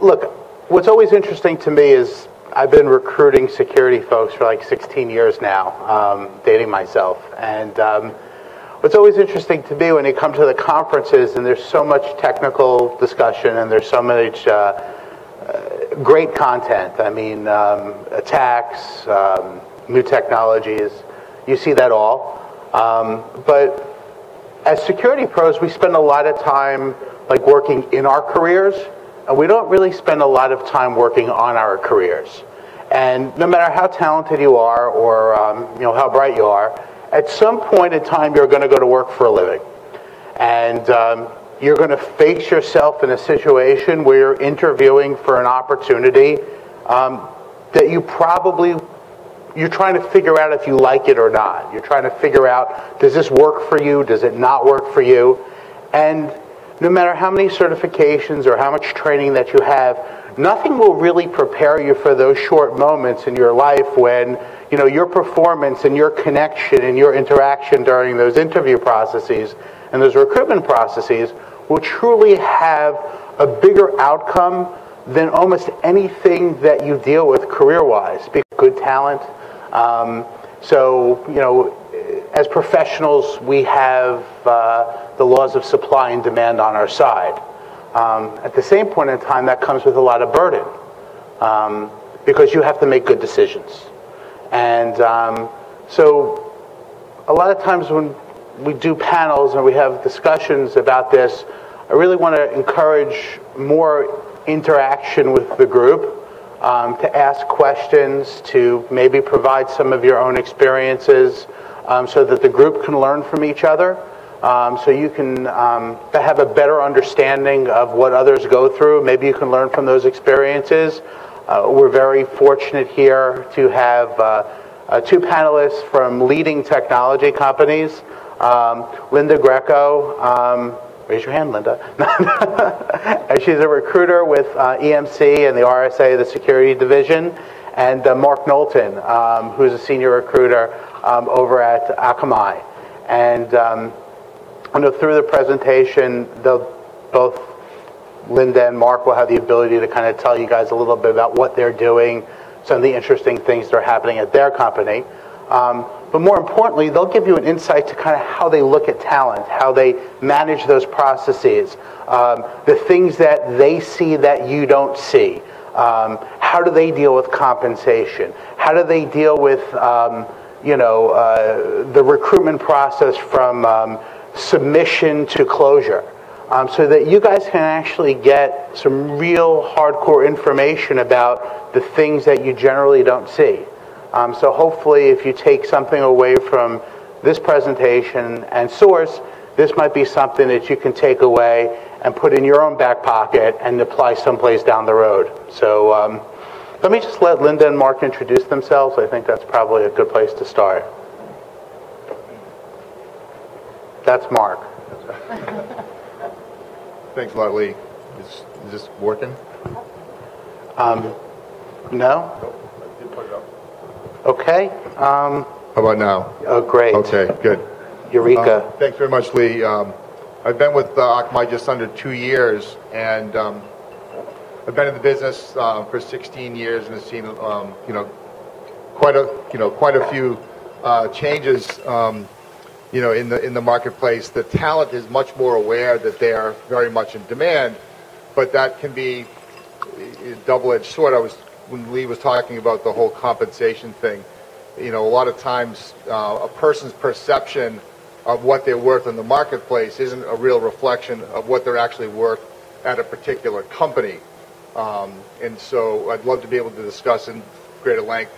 Look, what's always interesting to me is I've been recruiting security folks for like 16 years now, um, dating myself. And um, what's always interesting to me when you come to the conferences and there's so much technical discussion and there's so much uh, uh, great content. I mean, um, attacks, um, new technologies, you see that all. Um, but as security pros, we spend a lot of time like working in our careers, we don't really spend a lot of time working on our careers. And no matter how talented you are or um, you know how bright you are, at some point in time you're going to go to work for a living, and um, you're going to face yourself in a situation where you're interviewing for an opportunity um, that you probably you're trying to figure out if you like it or not. You're trying to figure out does this work for you? Does it not work for you? And no matter how many certifications or how much training that you have, nothing will really prepare you for those short moments in your life when you know your performance and your connection and your interaction during those interview processes and those recruitment processes will truly have a bigger outcome than almost anything that you deal with career-wise. Be good talent. Um, so you know, as professionals, we have uh, the laws of supply and demand on our side. Um, at the same point in time, that comes with a lot of burden um, because you have to make good decisions. And um, so, a lot of times when we do panels and we have discussions about this, I really want to encourage more interaction with the group, um, to ask questions, to maybe provide some of your own experiences um, so that the group can learn from each other um, so you can um, have a better understanding of what others go through. Maybe you can learn from those experiences. Uh, we're very fortunate here to have uh, uh, two panelists from leading technology companies. Um, Linda Greco, um, raise your hand, Linda. she's a recruiter with uh, EMC and the RSA, the security division. And uh, Mark Knowlton, um, who's a senior recruiter um, over at Akamai. And I know through the presentation, both Linda and Mark will have the ability to kind of tell you guys a little bit about what they're doing, some of the interesting things that are happening at their company. Um, but more importantly, they'll give you an insight to kind of how they look at talent, how they manage those processes, um, the things that they see that you don't see. Um, how do they deal with compensation? How do they deal with, um, you know, uh, the recruitment process from um, submission to closure. Um, so that you guys can actually get some real hardcore information about the things that you generally don't see. Um, so hopefully if you take something away from this presentation and source, this might be something that you can take away and put in your own back pocket and apply someplace down the road. So um, let me just let Linda and Mark introduce themselves. I think that's probably a good place to start. That's Mark. Thanks a lot, Lee. Is, is this working? Um, no? Okay. Um, How about now? oh, great. Okay, good. Eureka. Um, Thanks very much, Lee. Um, I've been with uh, Akamai just under two years, and um, I've been in the business uh, for 16 years and have seen, um, you know, quite a, you know, quite a few uh, changes um, you know, in the in the marketplace, the talent is much more aware that they are very much in demand, but that can be a double-edged sword. I was when Lee was talking about the whole compensation thing. You know, a lot of times uh, a person's perception of what they're worth in the marketplace isn't a real reflection of what they're actually worth at a particular company. Um, and so I'd love to be able to discuss in greater length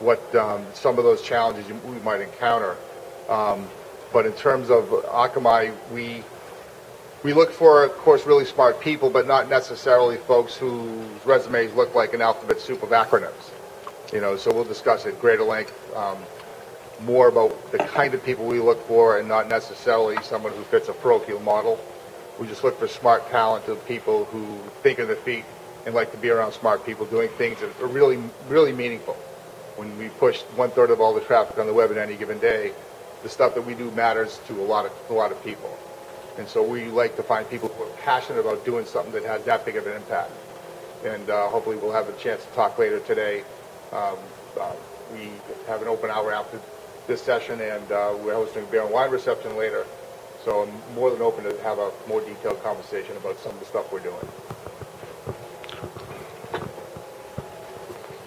what um, some of those challenges you, we might encounter. Um, but in terms of Akamai, we we look for, of course, really smart people, but not necessarily folks whose resumes look like an alphabet soup of acronyms. You know, so we'll discuss at greater length um, more about the kind of people we look for, and not necessarily someone who fits a parochial model. We just look for smart, talented people who think on their feet and like to be around smart people doing things that are really, really meaningful. When we push one third of all the traffic on the web at any given day, the stuff that we do matters to a lot of a lot of people. And so we like to find people who are passionate about doing something that has that big of an impact. and uh, hopefully we'll have a chance to talk later today. Um, uh, we have an open hour after this session, and uh, we're hosting a beer and wine reception later. So I'm more than open to have a more detailed conversation about some of the stuff we're doing.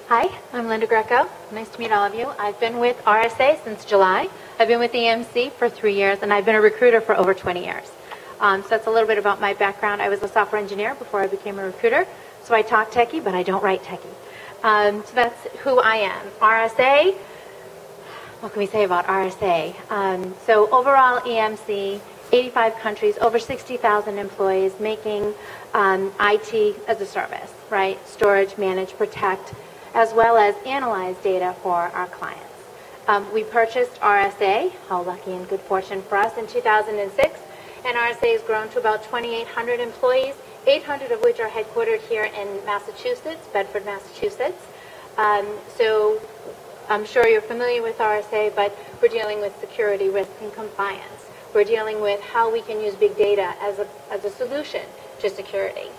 Hi, I'm Linda Greco. Nice to meet all of you. I've been with RSA since July. I've been with EMC for three years, and I've been a recruiter for over 20 years. Um, so that's a little bit about my background. I was a software engineer before I became a recruiter, so I talk techie, but I don't write techie. Um, so that's who I am. RSA, what can we say about RSA? Um, so overall, EMC, 85 countries, over 60,000 employees, making um, IT as a service, right? Storage, manage, protect, as well as analyze data for our clients. Um, we purchased RSA, how lucky and good fortune for us, in 2006, and RSA has grown to about 2,800 employees, 800 of which are headquartered here in Massachusetts, Bedford, Massachusetts. Um, so I'm sure you're familiar with RSA, but we're dealing with security, risk, and compliance. We're dealing with how we can use big data as a, as a solution to security.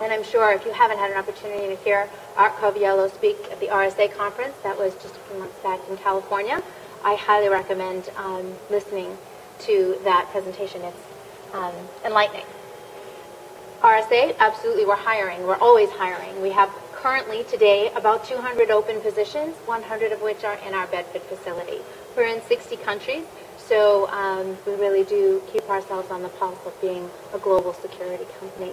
And I'm sure if you haven't had an opportunity to hear Art Coviello speak at the RSA conference, that was just a few months back in California, I highly recommend um, listening to that presentation. It's um, enlightening. RSA, absolutely, we're hiring. We're always hiring. We have currently today about 200 open positions, 100 of which are in our Bedford facility. We're in 60 countries, so um, we really do keep ourselves on the pulse of being a global security company.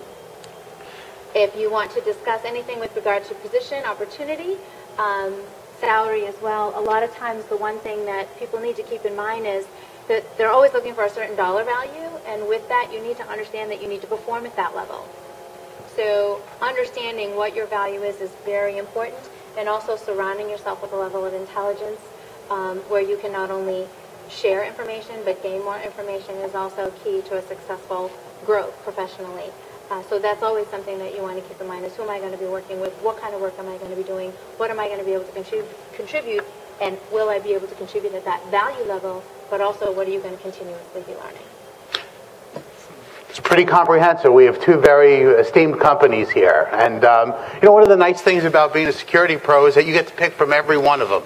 If you want to discuss anything with regard to position, opportunity, um, salary as well, a lot of times the one thing that people need to keep in mind is that they're always looking for a certain dollar value, and with that, you need to understand that you need to perform at that level. So understanding what your value is is very important, and also surrounding yourself with a level of intelligence um, where you can not only share information but gain more information is also key to a successful growth professionally. Uh, so that's always something that you want to keep in mind is who am I going to be working with, what kind of work am I going to be doing, what am I going to be able to contrib- contribute, and will I be able to contribute at that value level, but also what are you going to continuously be learning. It's pretty comprehensive. We have two very esteemed companies here. And, um, you know, one of the nice things about being a security pro is that you get to pick from every one of them.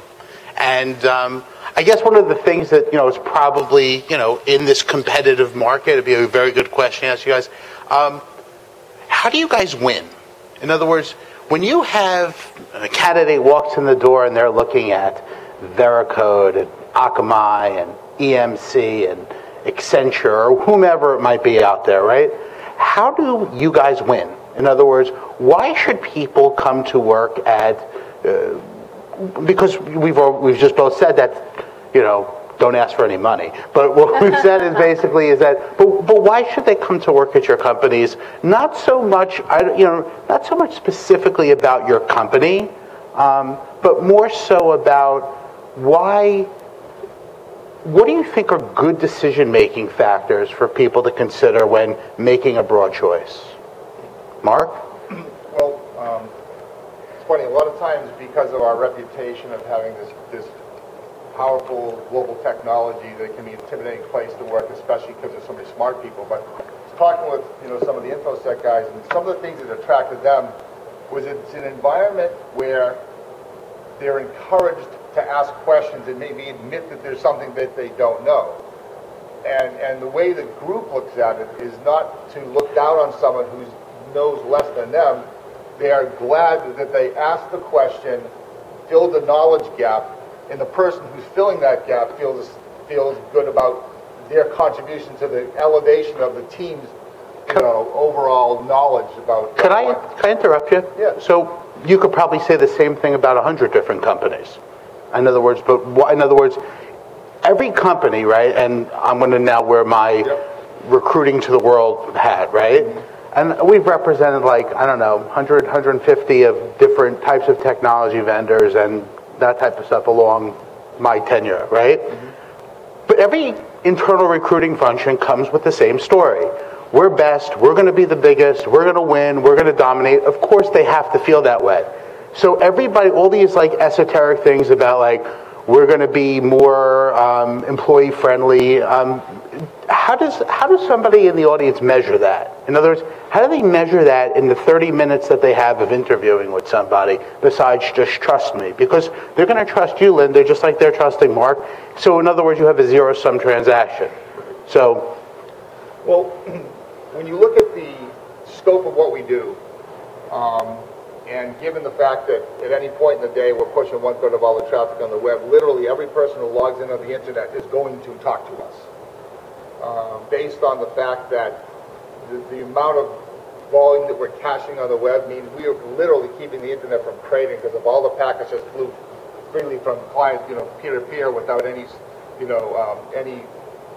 And um, I guess one of the things that, you know, is probably, you know, in this competitive market, it'd be a very good question to ask you guys. Um, how do you guys win? In other words, when you have a candidate walks in the door and they're looking at Veracode and Akamai and EMC and Accenture or whomever it might be out there, right? How do you guys win? In other words, why should people come to work at? Uh, because we've we've just both said that, you know, don't ask for any money. But what we've said is basically is that, but, but why should they come to work at your companies? Not so much, I, you know, not so much specifically about your company, um, but more so about why. What do you think are good decision-making factors for people to consider when making a broad choice? Mark. Well, um, it's funny. A lot of times, because of our reputation of having this this powerful global technology that can be an intimidating place to work, especially because there's so many smart people. But talking with you know some of the infosec guys, and some of the things that attracted them was it's an environment where they're encouraged to ask questions and maybe admit that there's something that they don't know. And and the way the group looks at it is not to look down on someone who knows less than them. They are glad that they asked the question, filled the knowledge gap, and the person who's filling that gap feels feels good about their contribution to the elevation of the team's you know overall knowledge about. Could I, could I interrupt you? Yeah. So you could probably say the same thing about a hundred different companies. In other words, but in other words, every company, right? And I'm going to now wear my Yep. recruiting to the world hat, right? Mm-hmm. And we've represented like I don't know, 100, 150 of different types of technology vendors and that type of stuff along my tenure, right? But every internal recruiting function comes with the same story. We're best, we're going to be the biggest, we're going to win, we're going to dominate. Of course, they have to feel that way. So everybody, all these like esoteric things about like we're going to be more um, employee friendly. Um, how does how does somebody in the audience measure that? In other words, how do they measure that in the 30 minutes that they have of interviewing with somebody besides just trust me? Because they're going to trust you, Linda, just like they're trusting Mark. So in other words, you have a zero sum transaction. So Well, when you look at the scope of what we do, um, and given the fact that at any point in the day we're pushing one third of all the traffic on the web, literally every person who logs in on the internet is going to talk to us. Uh, based on the fact that the, the amount of volume that we're caching on the web means we are literally keeping the internet from craving because of all the packets just flew freely from client, you know, peer to peer without any, you know, um, any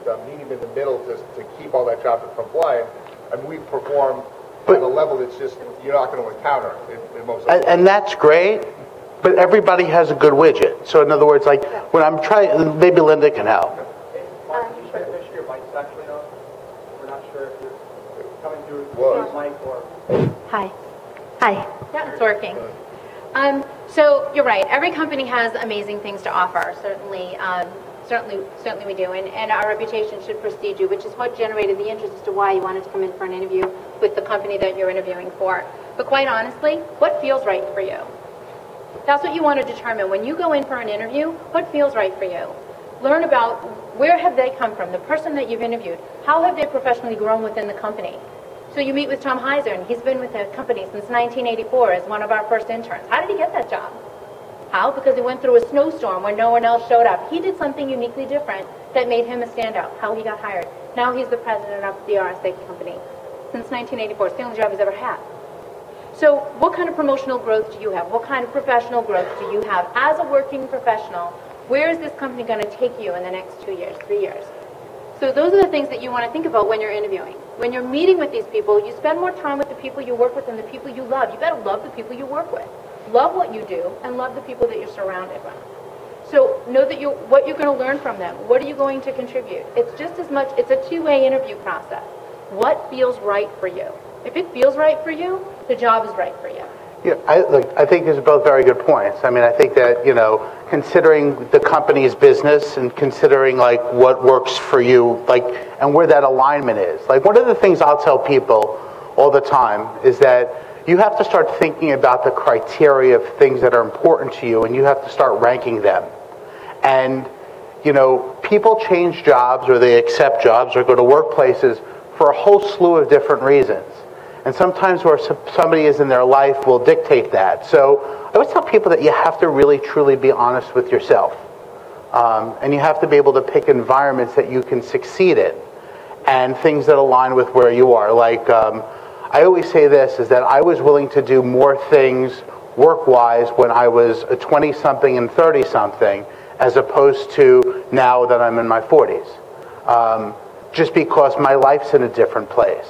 uh, medium in the middle to, to keep all that traffic from flying. And we perform But- at a level that's just you're not going to encounter in, in most. and, and that's great, but everybody has a good widget. So in other words, like when I'm trying, maybe Linda can help. Mark, can you try to make sure your mic's actually on? We're not sure if you're coming through Was. the mic or... Hi. Hi. Yeah, it's working. Um, so you're right. Every company has amazing things to offer. Certainly, um, certainly, certainly we do. And, and our reputation should precede you, which is what generated the interest as to why you wanted to come in for an interview with the company that you're interviewing for. But quite honestly, what feels right for you? That's what you want to determine. When you go in for an interview, what feels right for you? Learn about where have they come from, the person that you've interviewed. How have they professionally grown within the company? So you meet with Tom Heiser, and he's been with the company since 1984 as one of our first interns. How did he get that job? How? Because he went through a snowstorm where no one else showed up. He did something uniquely different that made him a standout. How he got hired. Now he's the president of the RSA company since 1984. It's the only job he's ever had. So what kind of promotional growth do you have? What kind of professional growth do you have as a working professional? Where is this company going to take you in the next two years, three years? So those are the things that you want to think about when you're interviewing. When you're meeting with these people, you spend more time with the people you work with than the people you love. You to love the people you work with. Love what you do and love the people that you're surrounded with. So know that you what you're going to learn from them. What are you going to contribute? It's just as much it's a two-way interview process. What feels right for you? If it feels right for you, the job is right for you. Yeah, I, look, I think these are both very good points. I mean, I think that, you know, considering the company's business and considering like what works for you, like, and where that alignment is. Like, one of the things I'll tell people all the time is that you have to start thinking about the criteria of things that are important to you and you have to start ranking them. And, you know, people change jobs or they accept jobs or go to workplaces for a whole slew of different reasons. And sometimes where somebody is in their life will dictate that. So I always tell people that you have to really truly be honest with yourself. Um, and you have to be able to pick environments that you can succeed in and things that align with where you are. Like, um, I always say this is that I was willing to do more things work wise when I was a 20 something and 30 something as opposed to now that I'm in my 40s. Um, just because my life's in a different place.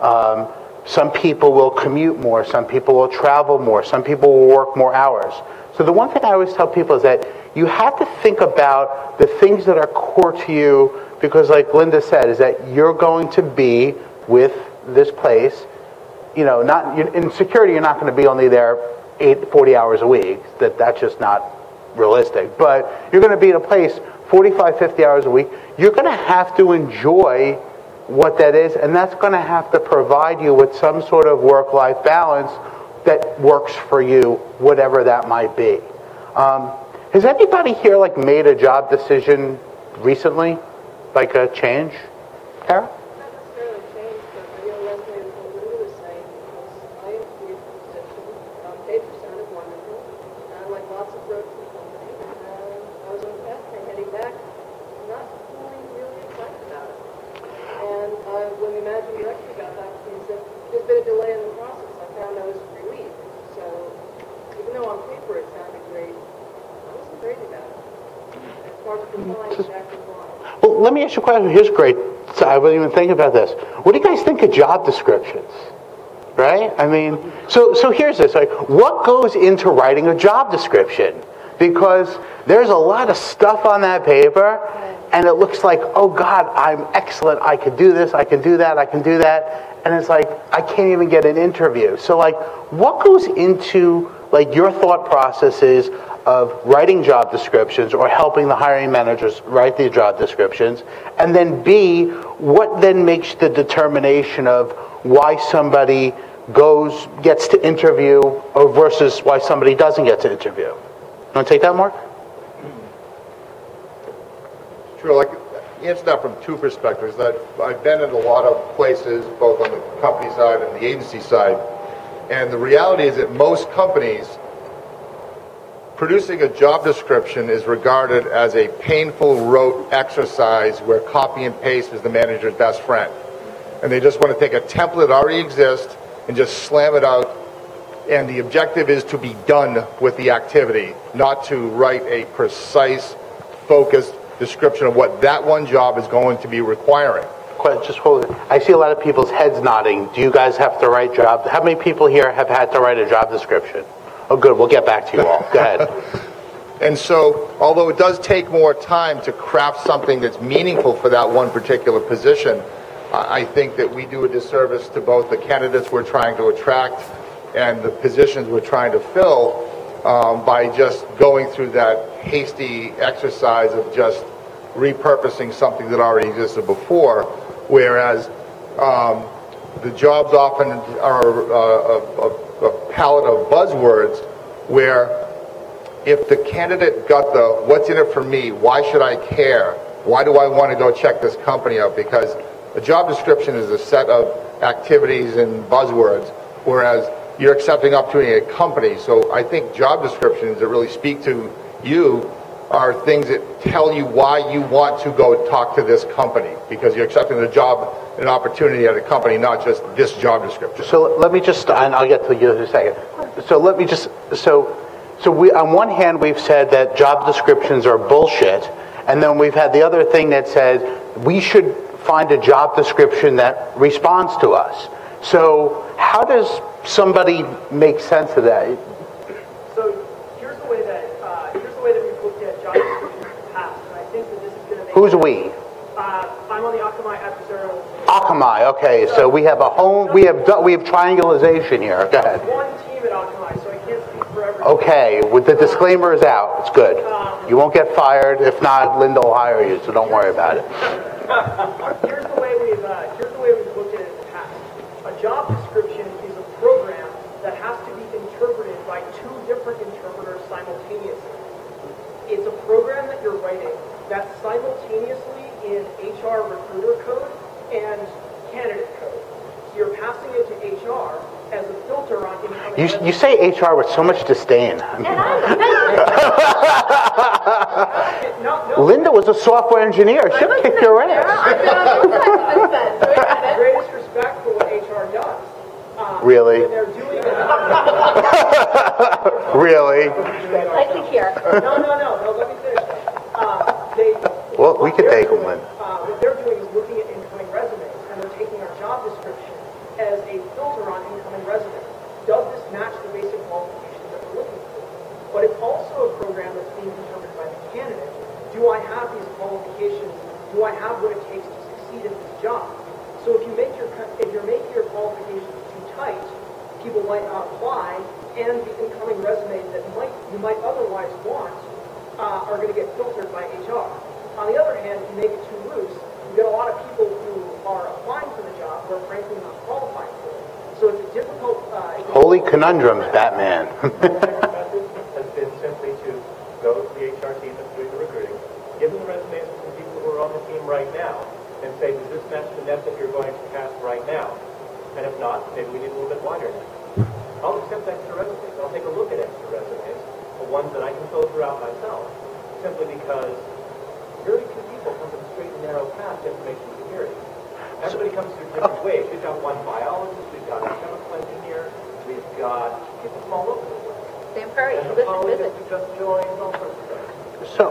Um, some people will commute more, some people will travel more, some people will work more hours. So the one thing I always tell people is that you have to think about the things that are core to you because like Linda said, is that you're going to be with this place, you know, not in security you're not going to be only there eight, 40 hours a week. That that's just not realistic. But you're going to be in a place 45, 50 hours a week. You're going to have to enjoy what that is, and that's going to have to provide you with some sort of work-life balance that works for you, whatever that might be. Um, has anybody here like made a job decision recently, like a change? Tara? Not necessarily changed, but I know Leslie and what Linda was saying, because I interviewed for the position, um, Dave sounded wonderful, and I like lots of growth in the company, and I was on the path train heading back, not feeling really excited about it. And, uh, when the managing director got back to me and said, there's been a delay in the process, I found I was relieved. So, even though on paper it sounded great, I wasn't crazy about it. It's hard to define exactly why. Well, let me ask you question. Here's great. So I wasn't even thinking about this. What do you guys think of job descriptions? Right? I mean, so so here's this. Like, what goes into writing a job description? Because there's a lot of stuff on that paper, and it looks like, oh God, I'm excellent. I can do this. I can do that. I can do that. And it's like I can't even get an interview. So like, what goes into like your thought processes of writing job descriptions or helping the hiring managers write the job descriptions, and then B, what then makes the determination of why somebody goes gets to interview or versus why somebody doesn't get to interview. You want to take that, Mark? Sure, like, answer that from two perspectives. That I've been in a lot of places, both on the company side and the agency side, and the reality is that most companies producing a job description is regarded as a painful rote exercise where copy and paste is the manager's best friend. And they just want to take a template that already exists and just slam it out. And the objective is to be done with the activity, not to write a precise, focused description of what that one job is going to be requiring. Quite- Just hold it. I see a lot of people's heads nodding. Do you guys have to write job? How many people here have had to write a job description? Oh, good. We'll get back to you all. Go ahead. And so, although it does take more time to craft something that's meaningful for that one particular position, I I think that we do a disservice to both the candidates we're trying to attract and the positions we're trying to fill um, by just going through that hasty exercise of just repurposing something that already existed before, whereas um, the jobs often are uh, a, a, a palette of buzzwords where if the candidate got the what's in it for me, why should I care? Why do I want to go check this company out? Because a job description is a set of activities and buzzwords, whereas you're accepting opportunity at a company. So I think job descriptions that really speak to you are things that tell you why you want to go talk to this company because you're accepting the job an opportunity at a company, not just this job description. So let me just, and I'll get to you in a second. So let me just, so, so we, on one hand, we've said that job descriptions are bullshit, and then we've had the other thing that says we should find a job description that responds to us. So how does somebody make sense of that? So here's the way that, uh, here's the way that we've looked at job descriptions in the past, and I think that this is going to make. Who's we? Uh, I'm on the Akamai adversarial. Akamai. Okay, so we have a home. We have we have triangulation here. Go ahead. One team at Akamai, so I can't speak for everyone. Okay, with the disclaimer is out. It's good. You won't get fired. If not, Linda will hire you, so don't worry about it. Here's the way we've, uh, here's the way we've looked at it in the past. A job description is a program that has to be interpreted by two different interpreters simultaneously. It's a program that you're writing that's simultaneously in HR recruiter code and candidate code. So you're passing it to HR as a filter on incoming. You, you say HR with so much disdain. No, no, Linda was a software engineer. She'll kick your ass. greatest respect for what HR does. Um, Really? When they're doing it. Really? Like to hear. No, no, no, no, let me finish. Uh, they, Well, we could take them, uh, what they're doing is looking at incoming resumes, and they're taking our job description as a filter on incoming resumes. Does this match the basic qualifications that we're looking for? But it's also a program that's being determined by the candidate. Do I have these qualifications? Do I have what it takes to succeed in this job? So if you make your, if you're making your qualifications too tight, people might not apply, and the incoming resumes that might, you might otherwise want uh, are going to get filtered by HR. On the other hand, if you make it too loose, you get a lot of people who are applying for the job who are frankly not qualified for it. So it's a difficult. Uh, Holy conundrums, Batman. method has been simply to go to the HR team that's doing the recruiting, give them the resumes of some people who are on the team right now, and say, does this match the net that you're going to cast right now? And if not, maybe we need a little bit wider net. I'll accept extra resumes. I'll take a look at extra resumes, the ones that I can filter out myself, simply because very few people come to the straight and narrow path to information security. Everybody comes through different ways. We've got one biologist, we've got a chemical engineer, we've got people from all over the place. Sam Curry, And listen, apologists who just joined, all sorts of stuff. So,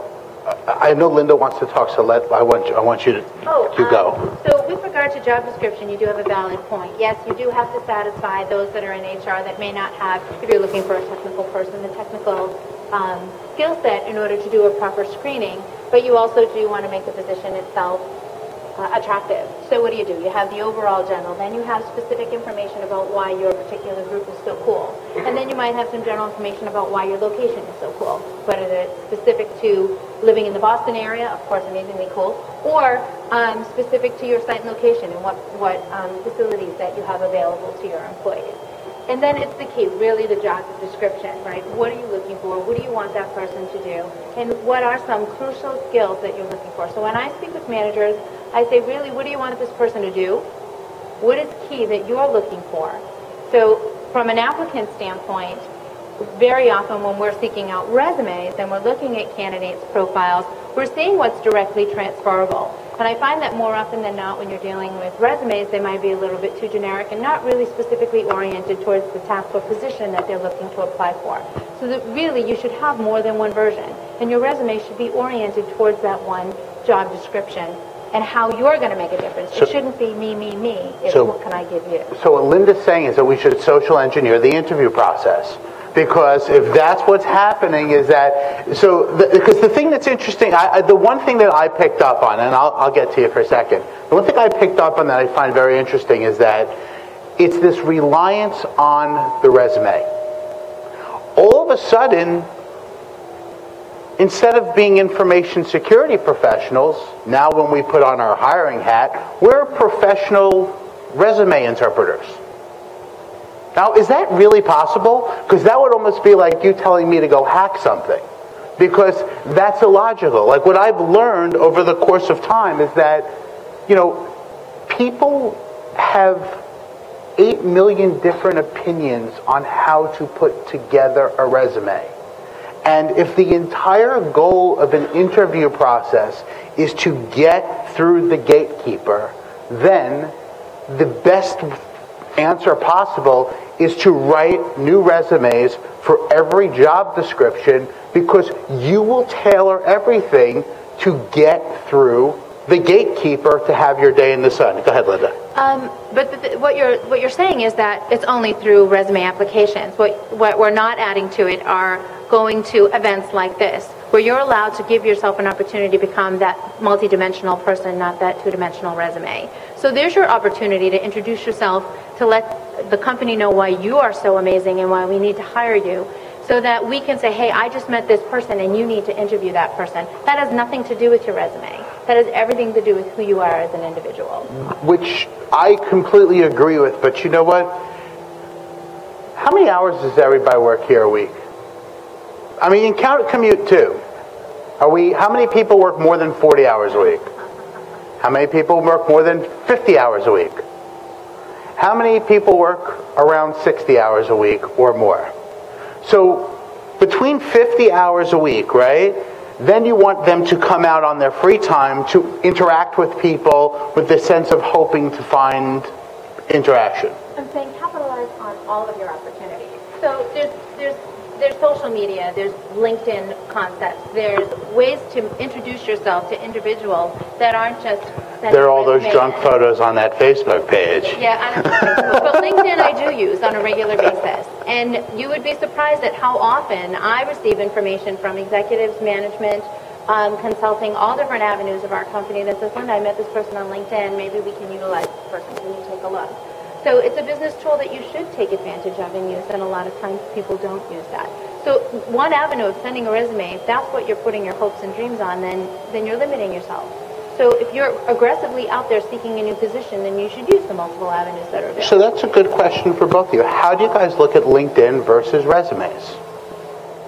I I know Linda wants to talk, so let, I want, you- I want you to, Oh, you um, go. So with regard to job description, you do have a valid point. Yes, you do have to satisfy those that are in HR that may not have, if you're looking for a technical person, the technical um, skill set in order to do a proper screening, but you also do want to make the position itself uh, attractive. So what do you do? You have the overall general, then you have specific information about why your particular group is so cool. And then you might have some general information about why your location is so cool, whether it's specific to living in the Boston area, of course, amazingly cool, or um, specific to your site and location and what, what um, facilities that you have available to your employees. And then it's the key, really the job description, right? What are you looking for? What do you want that person to do? And what are some crucial skills that you're looking for? So when I speak with managers, I say, really, what do you want this person to do? What is key that you're looking for? So from an applicant standpoint, very often when we're seeking out resumes and we're looking at candidates' profiles, we're seeing what's directly transferable. And I find that more often than not when you're dealing with resumes, they might be a little bit too generic and not really specifically oriented towards the task or position that they're looking to apply for. So that really you should have more than one version. And your resume should be oriented towards that one job description and how you're going to make a difference. So- it shouldn't be me, me, me. It's So- what can I give you. So what Linda's saying is that we should social engineer the interview process. Because if that's what's happening is that, so, the, because the thing that's interesting, I, I, the one thing that I picked up on, and I'll, I'll get to you for a second, the one thing I picked up on that I find very interesting is that it's this reliance on the resume. All of a sudden, instead of being information security professionals, now when we put on our hiring hat, we're professional resume interpreters. Now, is that really possible? Because that would almost be like you telling me to go hack something. Because that's illogical. Like what I've learned over the course of time is that, you know, people have 8 million different opinions on how to put together a resume. And if the entire goal of an interview process is to get through the gatekeeper, then the best answer possible is to write new resumes for every job description because you will tailor everything to get through the gatekeeper to have your day in the sun. Go ahead, Linda. Um, but the, the- what you're what you're saying is that it's only through resume applications. What what we're not adding to it are going to events like this, where you're allowed to give yourself an opportunity to become that multidimensional person, not that two-dimensional resume. So there's your opportunity to introduce yourself, to let the company know why you are so amazing and why we need to hire you. So that we can say, hey, I just met this person and you need to interview that person. That has nothing to do with your resume. That has everything to do with who you are as an individual. Which I completely agree with, but you know what? How many hours does everybody work here a week? I mean, count commute too. Are we? How many people work more than 40 hours a week? How many people work more than 50 hours a week? How many people work around 60 hours a week or more? So between 50 hours a week, right? Then you want them to come out on their free time to interact with people with the sense of hoping to find interaction. I'm saying capitalize on all of your opportunities. There's social media, there's LinkedIn concepts, there's ways to introduce yourself to individuals that aren't just There are all those drunk photos on that Facebook page. Yeah, Facebook, but LinkedIn I do use on a regular basis. And you would be surprised at how often I receive information from executives, management, um, consulting, all different avenues of our company that says, Linda, I met this person on LinkedIn. Maybe we can utilize this person. Can you take a look? So it's a business tool that you should take advantage of and use, and a lot of times people don't use that. So one avenue of sending a resume, if that's what you're putting your hopes and dreams on, then, then you're limiting yourself. So if you're aggressively out there seeking a new position, then you should use the multiple avenues that are available. So that's a good question for both of you. How do you guys look at LinkedIn versus resumes?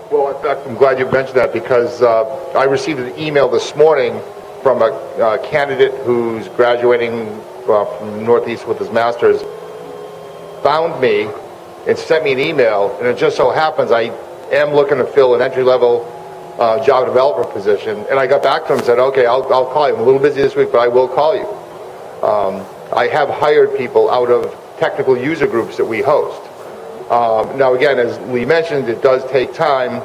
Well, in fact, I'm glad you mentioned that because uh, I received an email this morning from a uh, candidate who's graduating uh, from Northeast with his master's, found me and sent me an email, and it just so happens I am looking to fill an entry-level uh, Java developer position, and I got back to him and said, okay, I'll, I'll call you. I'm a little busy this week, but I will call you. Um, I have hired people out of technical user groups that we host. Um, now, again, as Lee mentioned, it does take time.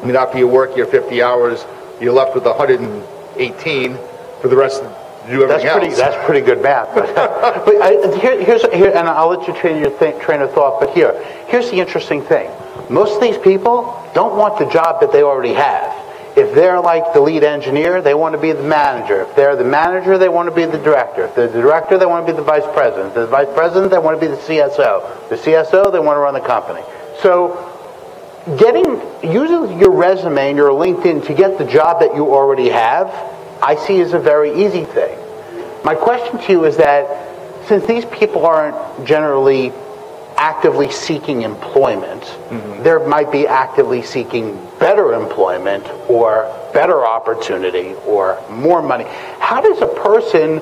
I mean, after you work your 50 hours, you're left with 118 for the rest of do That's pretty. else. That's pretty good math. But, but I, here, here's here, and I'll let you train your th- train of thought. But here, here's the interesting thing. Most of these people don't want the job that they already have. If they're like the lead engineer, they want to be the manager. If they're the manager, they want to be the director. If they're the director, they want to be the vice president. If they're the vice president, they want to be the CSO. The CSO, they want to run the company. So getting using your resume and your LinkedIn to get the job that you already have, I see as a very easy thing. My question to you is that since these people aren't generally actively seeking employment, mm-hmm. there might be actively seeking better employment or better opportunity or more money. How does a person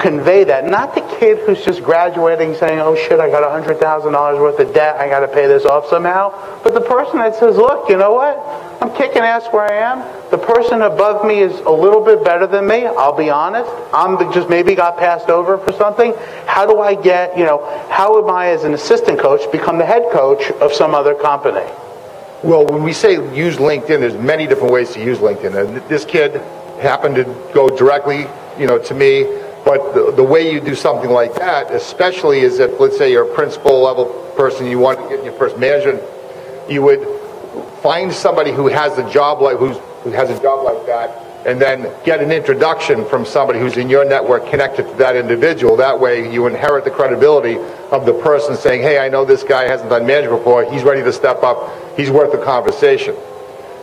convey that? Not the kid who's just graduating saying, oh shit, I got $100,000 worth of debt, I got to pay this off somehow, but the person that says, look, you know what? I'm kicking ass where I am. The person above me is a little bit better than me. I'll be honest. I'm just maybe got passed over for something. How do I get, you know, how am I as an assistant coach become the head coach of some other company? Well, when we say use LinkedIn, there's many different ways to use LinkedIn. And this kid happened to go directly, you know, to me. But the, the way you do something like that, especially is if, let's say, you're a principal level person, you want to get in your first management, you would find somebody who has a job like who's, who has a job like that, and then get an introduction from somebody who's in your network connected to that individual. That way, you inherit the credibility of the person saying, "Hey, I know this guy hasn't done management before. He's ready to step up. He's worth the conversation."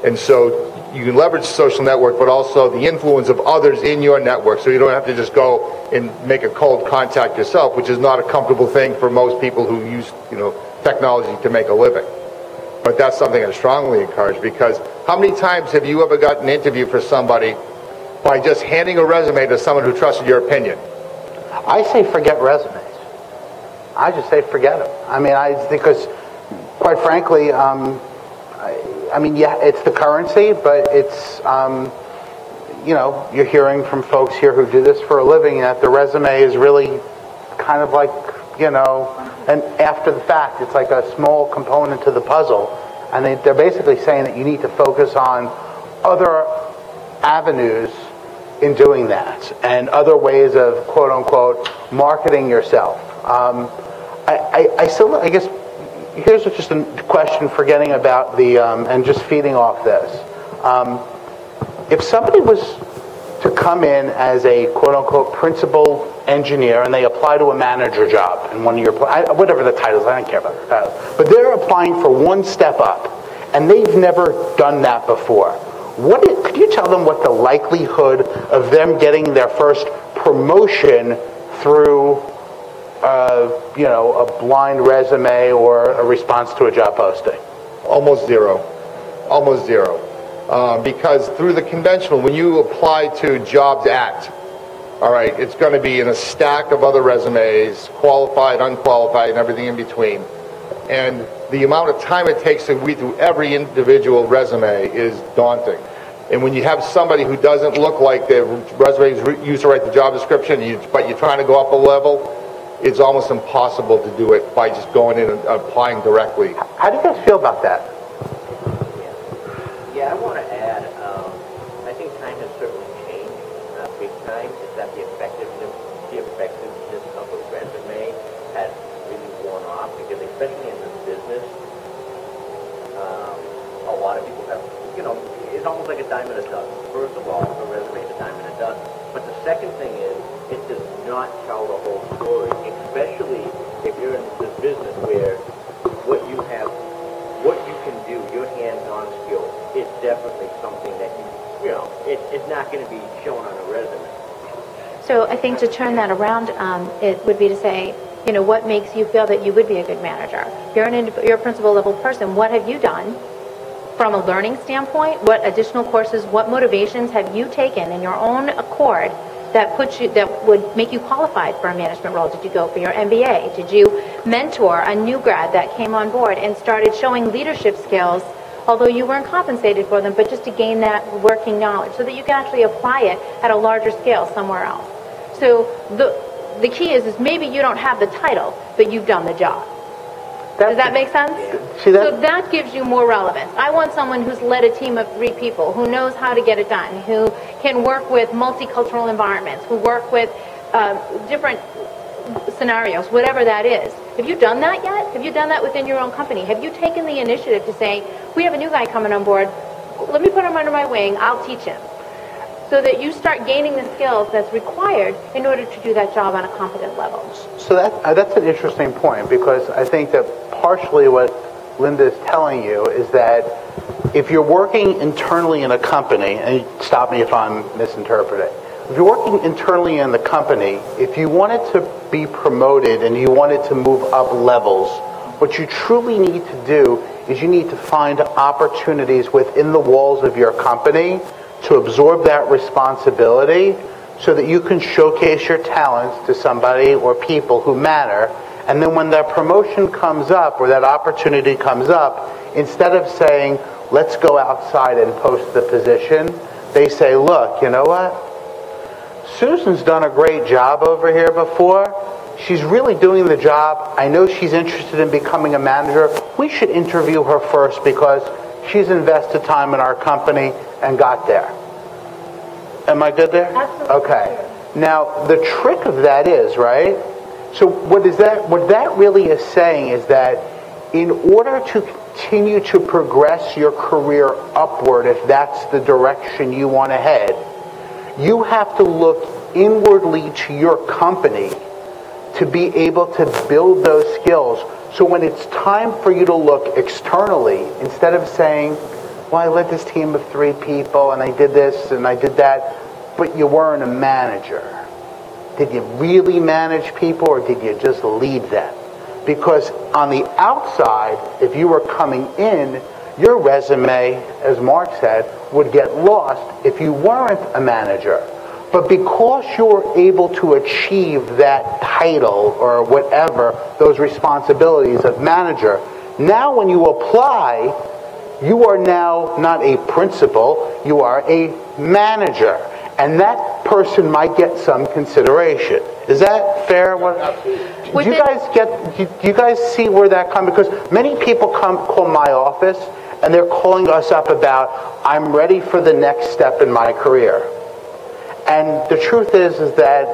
And so you can leverage the social network, but also the influence of others in your network. So you don't have to just go and make a cold contact yourself, which is not a comfortable thing for most people who use, you know, technology to make a living. But that's something I strongly encourage because how many times have you ever gotten an interview for somebody by just handing a resume to someone who trusted your opinion? I say forget resumes. I just say forget them. I mean, I because quite frankly, um, I, mean, yeah, it's the currency, but it's um, you know, you're hearing from folks here who do this for a living that the resume is really kind of like you know, and after the fact, it's like a small component to the puzzle. And they, they're basically saying that you need to focus on other avenues in doing that and other ways of quote unquote marketing yourself. Um, I, I, I, still, I guess, here's just a question forgetting about the, um, and just feeding off this. Um, if somebody was to come in as a quote unquote principal engineer and they apply to a manager job and one of your whatever the title is, I don't care about the title, but they're applying for one step up and they've never done that before. What is, could you tell them what the likelihood of them getting their first promotion through, uh, you know, a blind resume or a response to a job posting? Almost zero. Almost zero. Uh, because through the conventional, when you apply to Jobs Act, all right, it's going to be in a stack of other resumes, qualified, unqualified, and everything in between. And the amount of time it takes to read through every individual resume is daunting. And when you have somebody who doesn't look like their resume is used to write the job description, you, but you're trying to go up a level, it's almost impossible to do it by just going in and applying directly. How do you guys feel about that? Yeah, I want to add, um, I think time has certainly changed uh, big time. Is that the effectiveness, the effectiveness of a resume has really worn off because especially in this business, um, a lot of people have, you know, it's almost like a dime in a dozen. First of all, a resume is a dime in a dozen. But the second thing is, it does not tell the whole story, especially if you're in this business where what you have, what you can do, your hands-on skills is definitely something that you, you know, it, it's not going to be shown on a resume. So I think to turn that around, um, it would be to say, you know, what makes you feel that you would be a good manager? You're an you're a principal level person. What have you done from a learning standpoint? What additional courses, what motivations have you taken in your own accord that puts you that would make you qualified for a management role? Did you go for your MBA? Did you mentor a new grad that came on board and started showing leadership skills although you weren't compensated for them, but just to gain that working knowledge so that you can actually apply it at a larger scale somewhere else. So the, the key is, is maybe you don't have the title, but you've done the job. Does that make sense? That? So that gives you more relevance. I want someone who's led a team of three people, who knows how to get it done, who can work with multicultural environments, who work with uh, different scenarios, whatever that is. Have you done that yet? Have you done that within your own company? Have you taken the initiative to say, we have a new guy coming on board, let me put him under my wing. I'll teach him. So that you start gaining the skills that's required in order to do that job on a competent level. So that, uh, that's an interesting point because I think that partially what Linda is telling you is that if you're working internally in a company, and stop me if I'm misinterpreting, if you're working internally in the company, if you wanted to be promoted and you wanted to move up levels, what you truly need to do is you need to find opportunities within the walls of your company to absorb that responsibility so that you can showcase your talents to somebody or people who matter. And then when that promotion comes up or that opportunity comes up, instead of saying, let's go outside and post the position, they say, look, you know what? Susan's done a great job over here before. She's really doing the job. I know she's interested in becoming a manager. We should interview her first because she's invested time in our company and got there. Am I good there? Absolutely. Okay. Now, the trick of that is, right? So what is that what that really is saying is that in order to continue to progress your career upward if that's the direction you want to head, you have to look inwardly to your company to be able to build those skills. So when it's time for you to look externally, instead of saying, well, I led this team of three people and I did this and I did that, but you weren't a manager. Did you really manage people or did you just lead them? Because on the outside, if you were coming in, your resume, as Mark said, would get lost if you weren't a manager. But because you're able to achieve that title or whatever, those responsibilities of manager, now when you apply, you are now not a principal, you are a manager. And that person might get some consideration. Is that fair? What, do you guys get? Do you guys see where that comes? Because many people come call my office and they're calling us up about I'm ready for the next step in my career. And the truth is, is that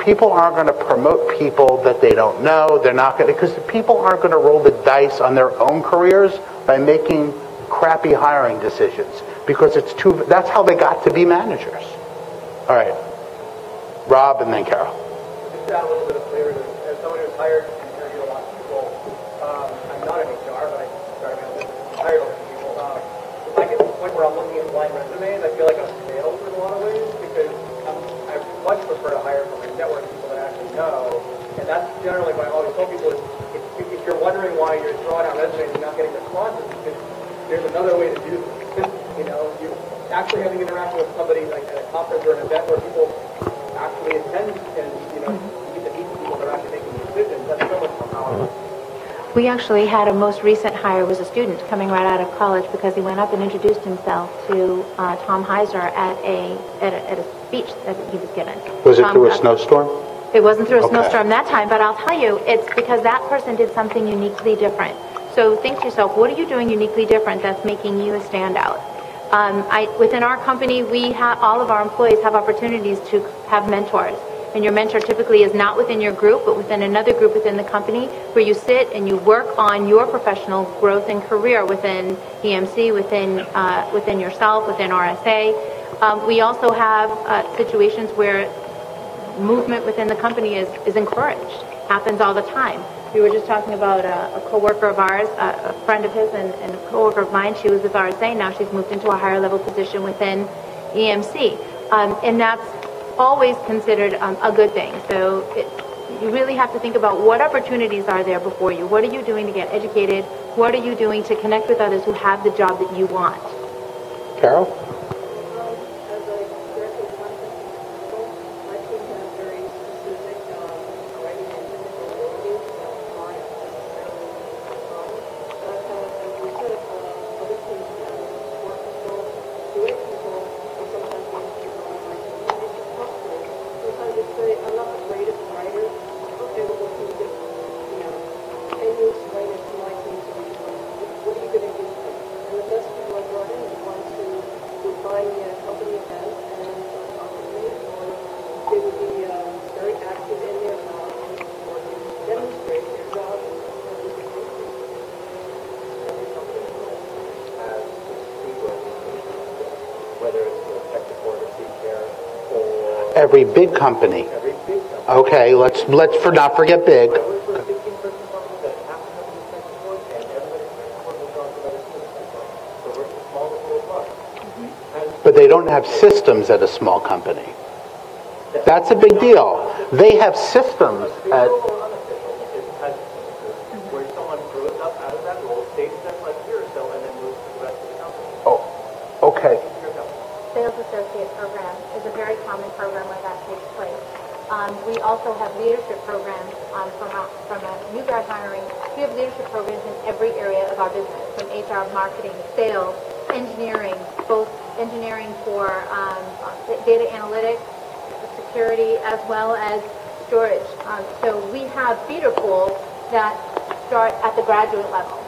people aren't going to promote people that they don't know. They're not going to, because people aren't going to roll the dice on their own careers by making crappy hiring decisions because it's too, that's how they got to be managers. All right. Rob and then Carol. A of a of um, I'm not in HR, but I a of. Um, the point where I'm looking at blind resumes, I feel like I've failed in a lot of ways because I'm, I much prefer to hire from my network people that actually know, and that's generally what I always tell people is if, you're wondering why you're throwing out resumes and not getting responses, because there's another way to do this. You know, you actually having interaction with somebody like at a conference or an event where people actually attend and, you know, you get to meet the people that are actually making decisions. That's so much more powerful. We actually had a most recent hire was a student coming right out of college because he went up and introduced himself to uh, Tom Heiser at a, at a at a speech that he was given. Was it through a got- snowstorm? It wasn't through a Okay. snowstorm that time, but I'll tell you, it's because that person did something uniquely different. So think to yourself, what are you doing uniquely different that's making you a standout? Um, I, within our company, we have all of our employees have opportunities to have mentors, and your mentor typically is not within your group, but within another group within the company, where you sit and you work on your professional growth and career within EMC, within uh, within yourself, within RSA. Um, we also have uh, situations where movement within the company is, is encouraged. Happens all the time. We were just talking about a, a coworker of ours, a, a friend of his and, and a coworker of mine. She was with RSA. Now she's moved into a higher level position within EMC. Um, and that's always considered um, a good thing. So it, you really have to think about what opportunities are there before you. What are you doing to get educated? What are you doing to connect with others who have the job that you want? Carol? Um, as I directly contacted people, my team has very specific, um, writing and technical abilities that aren't necessarily common. But, uh, as we said, uh, other teams have support people, QA people, or sometimes we have people on my team, and they just talk to me. Sometimes they say, I'm not the greatest writer, okay, well, what can you do? You know, can you explain it to my team so we can, what what are you gonna do? And the best people I brought in are the ones who every big company. Okay, let's, let's for, not forget big. I worked for a 15 person company that half the company was second floor and everybody in the second floor was on to another team. So we're the smallest little club. And But they don't have systems at a small company. That's a big deal. They have systems at, Official or unofficial, is as, where someone grows up out of that role, stays there for like a year or so, and then moves to the rest of the company. oh, okay. Your company. Sales Associate Program is a very common program where that takes place. Um, we also have leadership programs um, from, a, from a new grad hiring. We have leadership programs in every area of our business, from HR, marketing, sales, engineering, both engineering for um, data analytics, security, as well as storage. Um, so we have feeder pools that start at the graduate level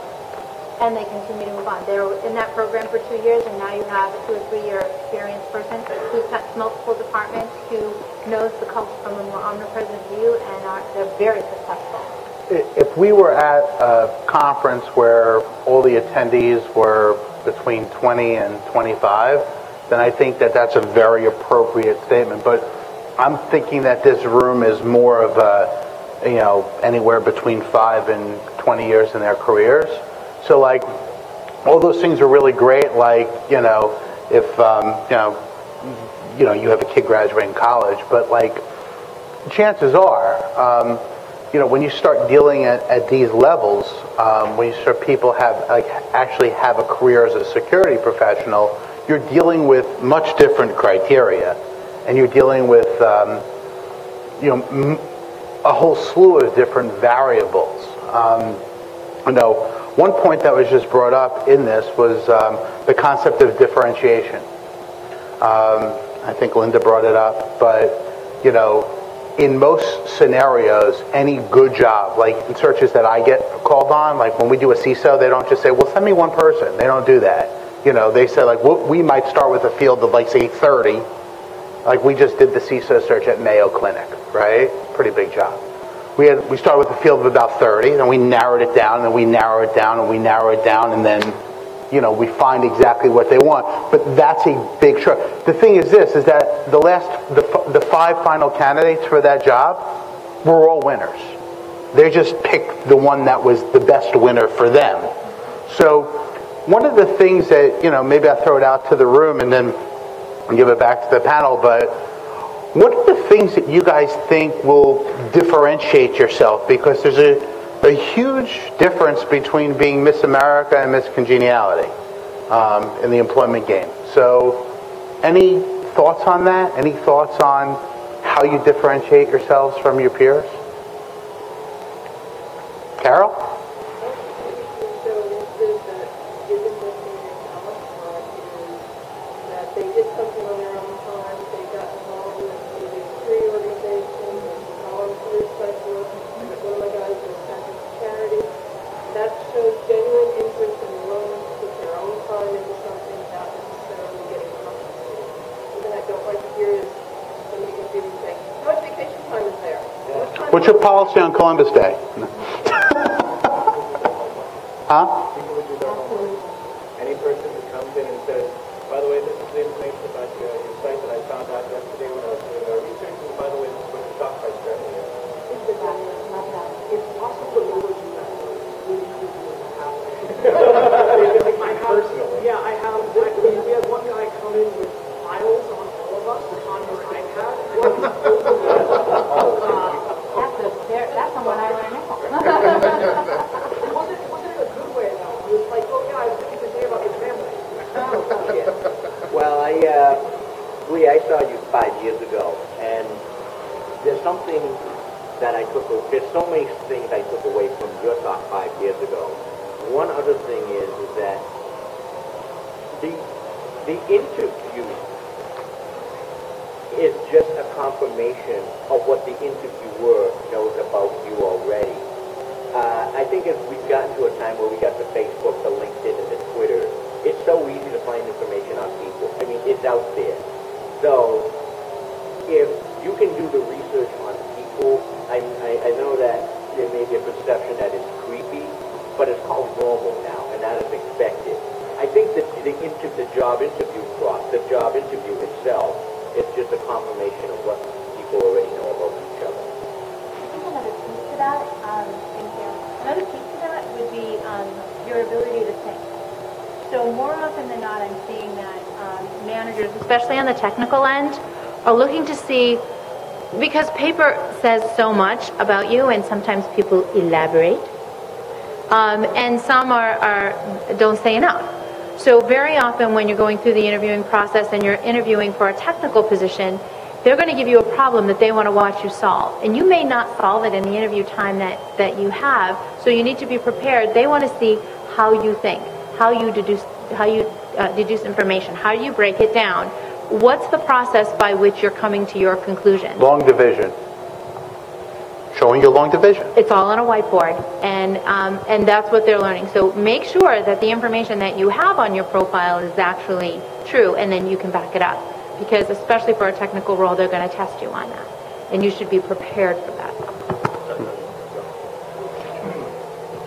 and they continue to move on. They're in that program for two years, and now you have a two or three-year experienced person who's touched multiple departments, who knows the culture from a more omnipresent view, and are, they're very successful. If we were at a conference where all the attendees were between 20 and 25, then I think that that's a very appropriate statement. But I'm thinking that this room is more of a, you know, anywhere between 5 and 20 years in their careers. So like, all those things are really great. Like, you know, if, um, you know, you know, you have a kid graduating college, but like, chances are, um, you know, when you start dealing at, at these levels, um, when you start people have like actually have a career as a security professional, you're dealing with much different criteria, and you're dealing with, um, you know, m- a whole slew of different variables. Um, you know, one point that was just brought up in this was um, the concept of differentiation. Um, I think Linda brought it up, but you know, in most scenarios, any good job, like in searches that I get called on, like when we do a CISO, they don't just say, "Well, send me one person." They don't do that. You know, they say like, well, "We might start with a field of like say 30." Like we just did the CISO search at Mayo Clinic, right? Pretty big job. We had we started with a field of about 30, and we narrowed it down, and we narrowed it down, and we narrowed it down, and then you know, we find exactly what they want. But that's a big stroke. The thing is this, is that the last, the, the five final candidates for that job were all winners. They just picked the one that was the best winner for them. So one of the things that, you know, maybe I throw it out to the room and then give it back to the panel, but what are the things that you guys think will differentiate yourself? Because there's a, a huge difference between being Miss America and Miss Congeniality um, in the employment game. So, any thoughts on that? Any thoughts on how you differentiate yourselves from your peers? Carol? So this is that isn't working in college part is that they did something on their own time. They got involved with maybe a security organization, a volunteer specialist, and one of my guys was sent to charity. That shows genuine interest and willingness to put their own time into something without necessarily getting compensated. Something I don't like to hear is somebody can and say, how much vacation time is there? How much time What's your policy on Columbus Day? huh? People would do their homework. Any person who comes in and says, by the way, this is the information about your, your site that I found out yesterday when I was doing our research, and by the way, this is what the stock price currently is. It's possible that we're doing that. Really quickly in the house. Like, I have, Personally. yeah, I have, I, we, we had one guy come in with files on all of us on his iPad. and he was opening it up. Uh, That's, a, there- that's someone I learned now. It wasn't, it wasn't in a good way though. He was like, oh yeah, I was thinking today about your family. Yeah. Well, I, uh, Lee, I saw you five years ago, and there's something that I took, there's so many things I took away from your talk five years ago. One other thing is, is that the, the interview is just a confirmation of what the interviewer knows about you already. Uh, I think as we've gotten to a time where we got the Facebook, the LinkedIn, and the Twitter, it's so easy to find information on people. I mean, it's out there. So, if you can do the research on people, I, I, I know that there may be a perception that it's creepy, but it's called normal now, and that is expected. I think that the, inter- the job interview process, the job interview itself, it's just a confirmation of what people already know about each other. I think another piece to that, um, thank you. Another piece to that would be um, your ability to think. So more often than not, I'm seeing that um, managers, especially on the technical end, are looking to see because paper says so much about you, and sometimes people elaborate, um, and some are, are don't say enough. So very often when you're going through the interviewing process and you're interviewing for a technical position, they're going to give you a problem that they want to watch you solve. And you may not solve it in the interview time that, that you have, so you need to be prepared. They want to see how you think, how you deduce, how you uh, deduce information, how do you break it down. What's the process by which you're coming to your conclusion? Long division. Showing you long division. It's all on a whiteboard, and um, and that's what they're learning. So make sure that the information that you have on your profile is actually true, and then you can back it up. Because especially for a technical role, they're going to test you on that, and you should be prepared for that.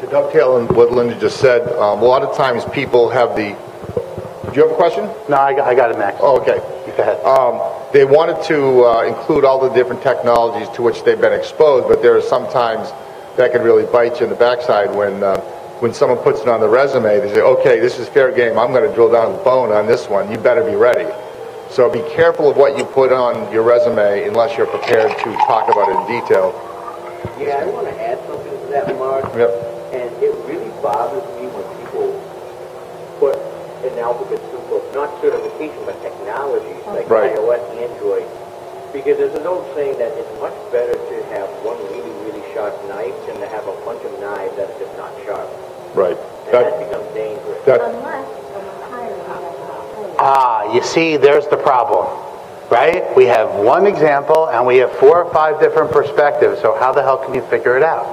To dovetail on what Linda just said, um, a lot of times people have the. Do you have a question? No, I got, I got it, Max. Oh, okay. Go ahead. Um, they wanted to uh, include all the different technologies to which they've been exposed, but there are sometimes that can really bite you in the backside when uh, when someone puts it on the resume. They say, "Okay, this is fair game. I'm going to drill down the bone on this one. You better be ready." So be careful of what you put on your resume unless you're prepared to talk about it in detail. Yeah, I want to add something to that, Mark. Yep. And it really bothers me when people put an alphabet soup of not certification but technologies like Right. iOS, Android. Because there's an old saying that it's much better to have one really, really sharp knife than to have a bunch of knives that are just not sharp. Right. And that, That, becomes dangerous. that, Unless someone's hiring you as an employee. Ah, you see, there's the problem, right? We have one example and we have four or five different perspectives, so how the hell can you figure it out?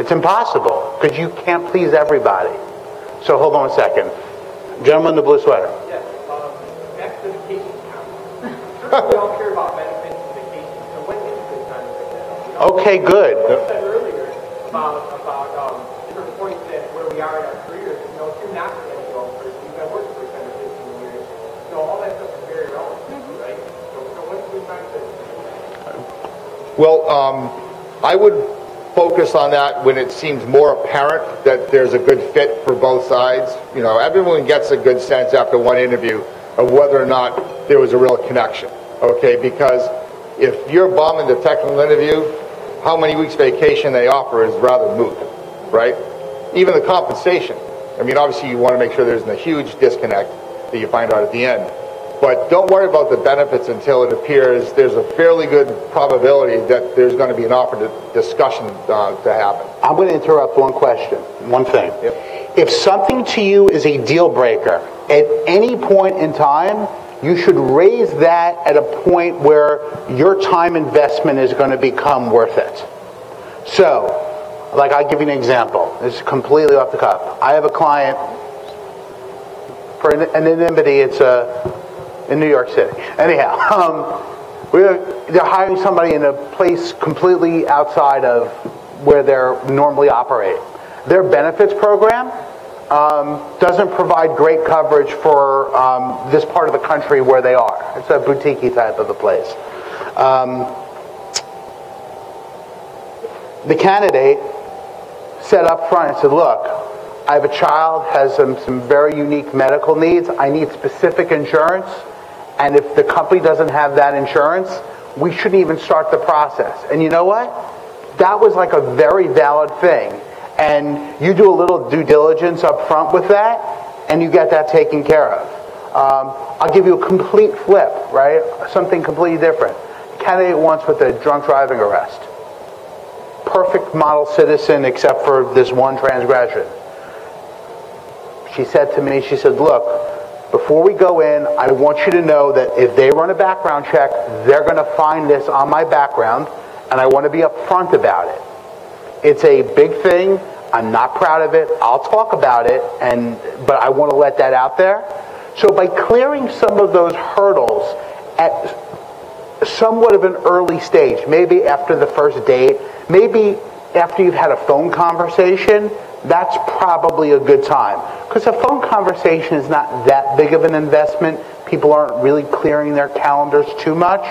It's impossible because you can't please everybody. So hold on a second. Gentleman in the blue sweater. Yes, um, back to the vacation count. We all care about benefits and vacations, so when is a good time to pick that up? You know, Okay, good. You said earlier about, about, um, different points that where we are in our careers, you know, if you're not a young person, you've been working for ten or fifteen years, you know, all that stuff is very relevant, right? So, so when's a good time to? well, um, I would focus on that when it seems more apparent that there's a good fit for both sides. You know, everyone gets a good sense after one interview of whether or not there was a real connection. Okay, because if you're bombing the technical interview, how many weeks vacation they offer is rather moot, right? Even the compensation. I mean, obviously you want to make sure there's a huge disconnect that you find out at the end. But don't worry about the benefits until it appears there's a fairly good probability that there's going to be an offer to discussion uh, to happen. I'm going to interrupt one question, one thing. Yep. If something to you is a deal breaker, at any point in time, you should raise that at a point where your time investment is going to become worth it. So, like I'll give you an example. This is completely off the cuff. I have a client for an anonymity. It's uh, in New York City. Anyhow, um, we're, they're hiring somebody in a place completely outside of where they're normally operate. Their benefits program um, doesn't provide great coverage for um, this part of the country where they are. It's a boutique type of a place. Um, the candidate said up front and said, look, I have a child, has some, some very unique medical needs. I need specific insurance. And if the company doesn't have that insurance, we shouldn't even start the process. And you know what? That was like a very valid thing. And you do a little due diligence up front with that, and you get that taken care of. Um, I'll give you a complete flip, right? Something completely different. Candidate once with a drunk driving arrest perfect model citizen except for this one transgression. She said to me, she said, look, before we go in, I want you to know that if they run a background check, they're going to find this on my background, and I want to be upfront about it. It's a big thing. I'm not proud of it. I'll talk about it, and but I want to let that out there. So by clearing some of those hurdles at somewhat of an early stage, maybe after the first date, maybe after you've had a phone conversation, that's probably a good time. Because a phone conversation is not that big of an investment. People aren't really clearing their calendars too much.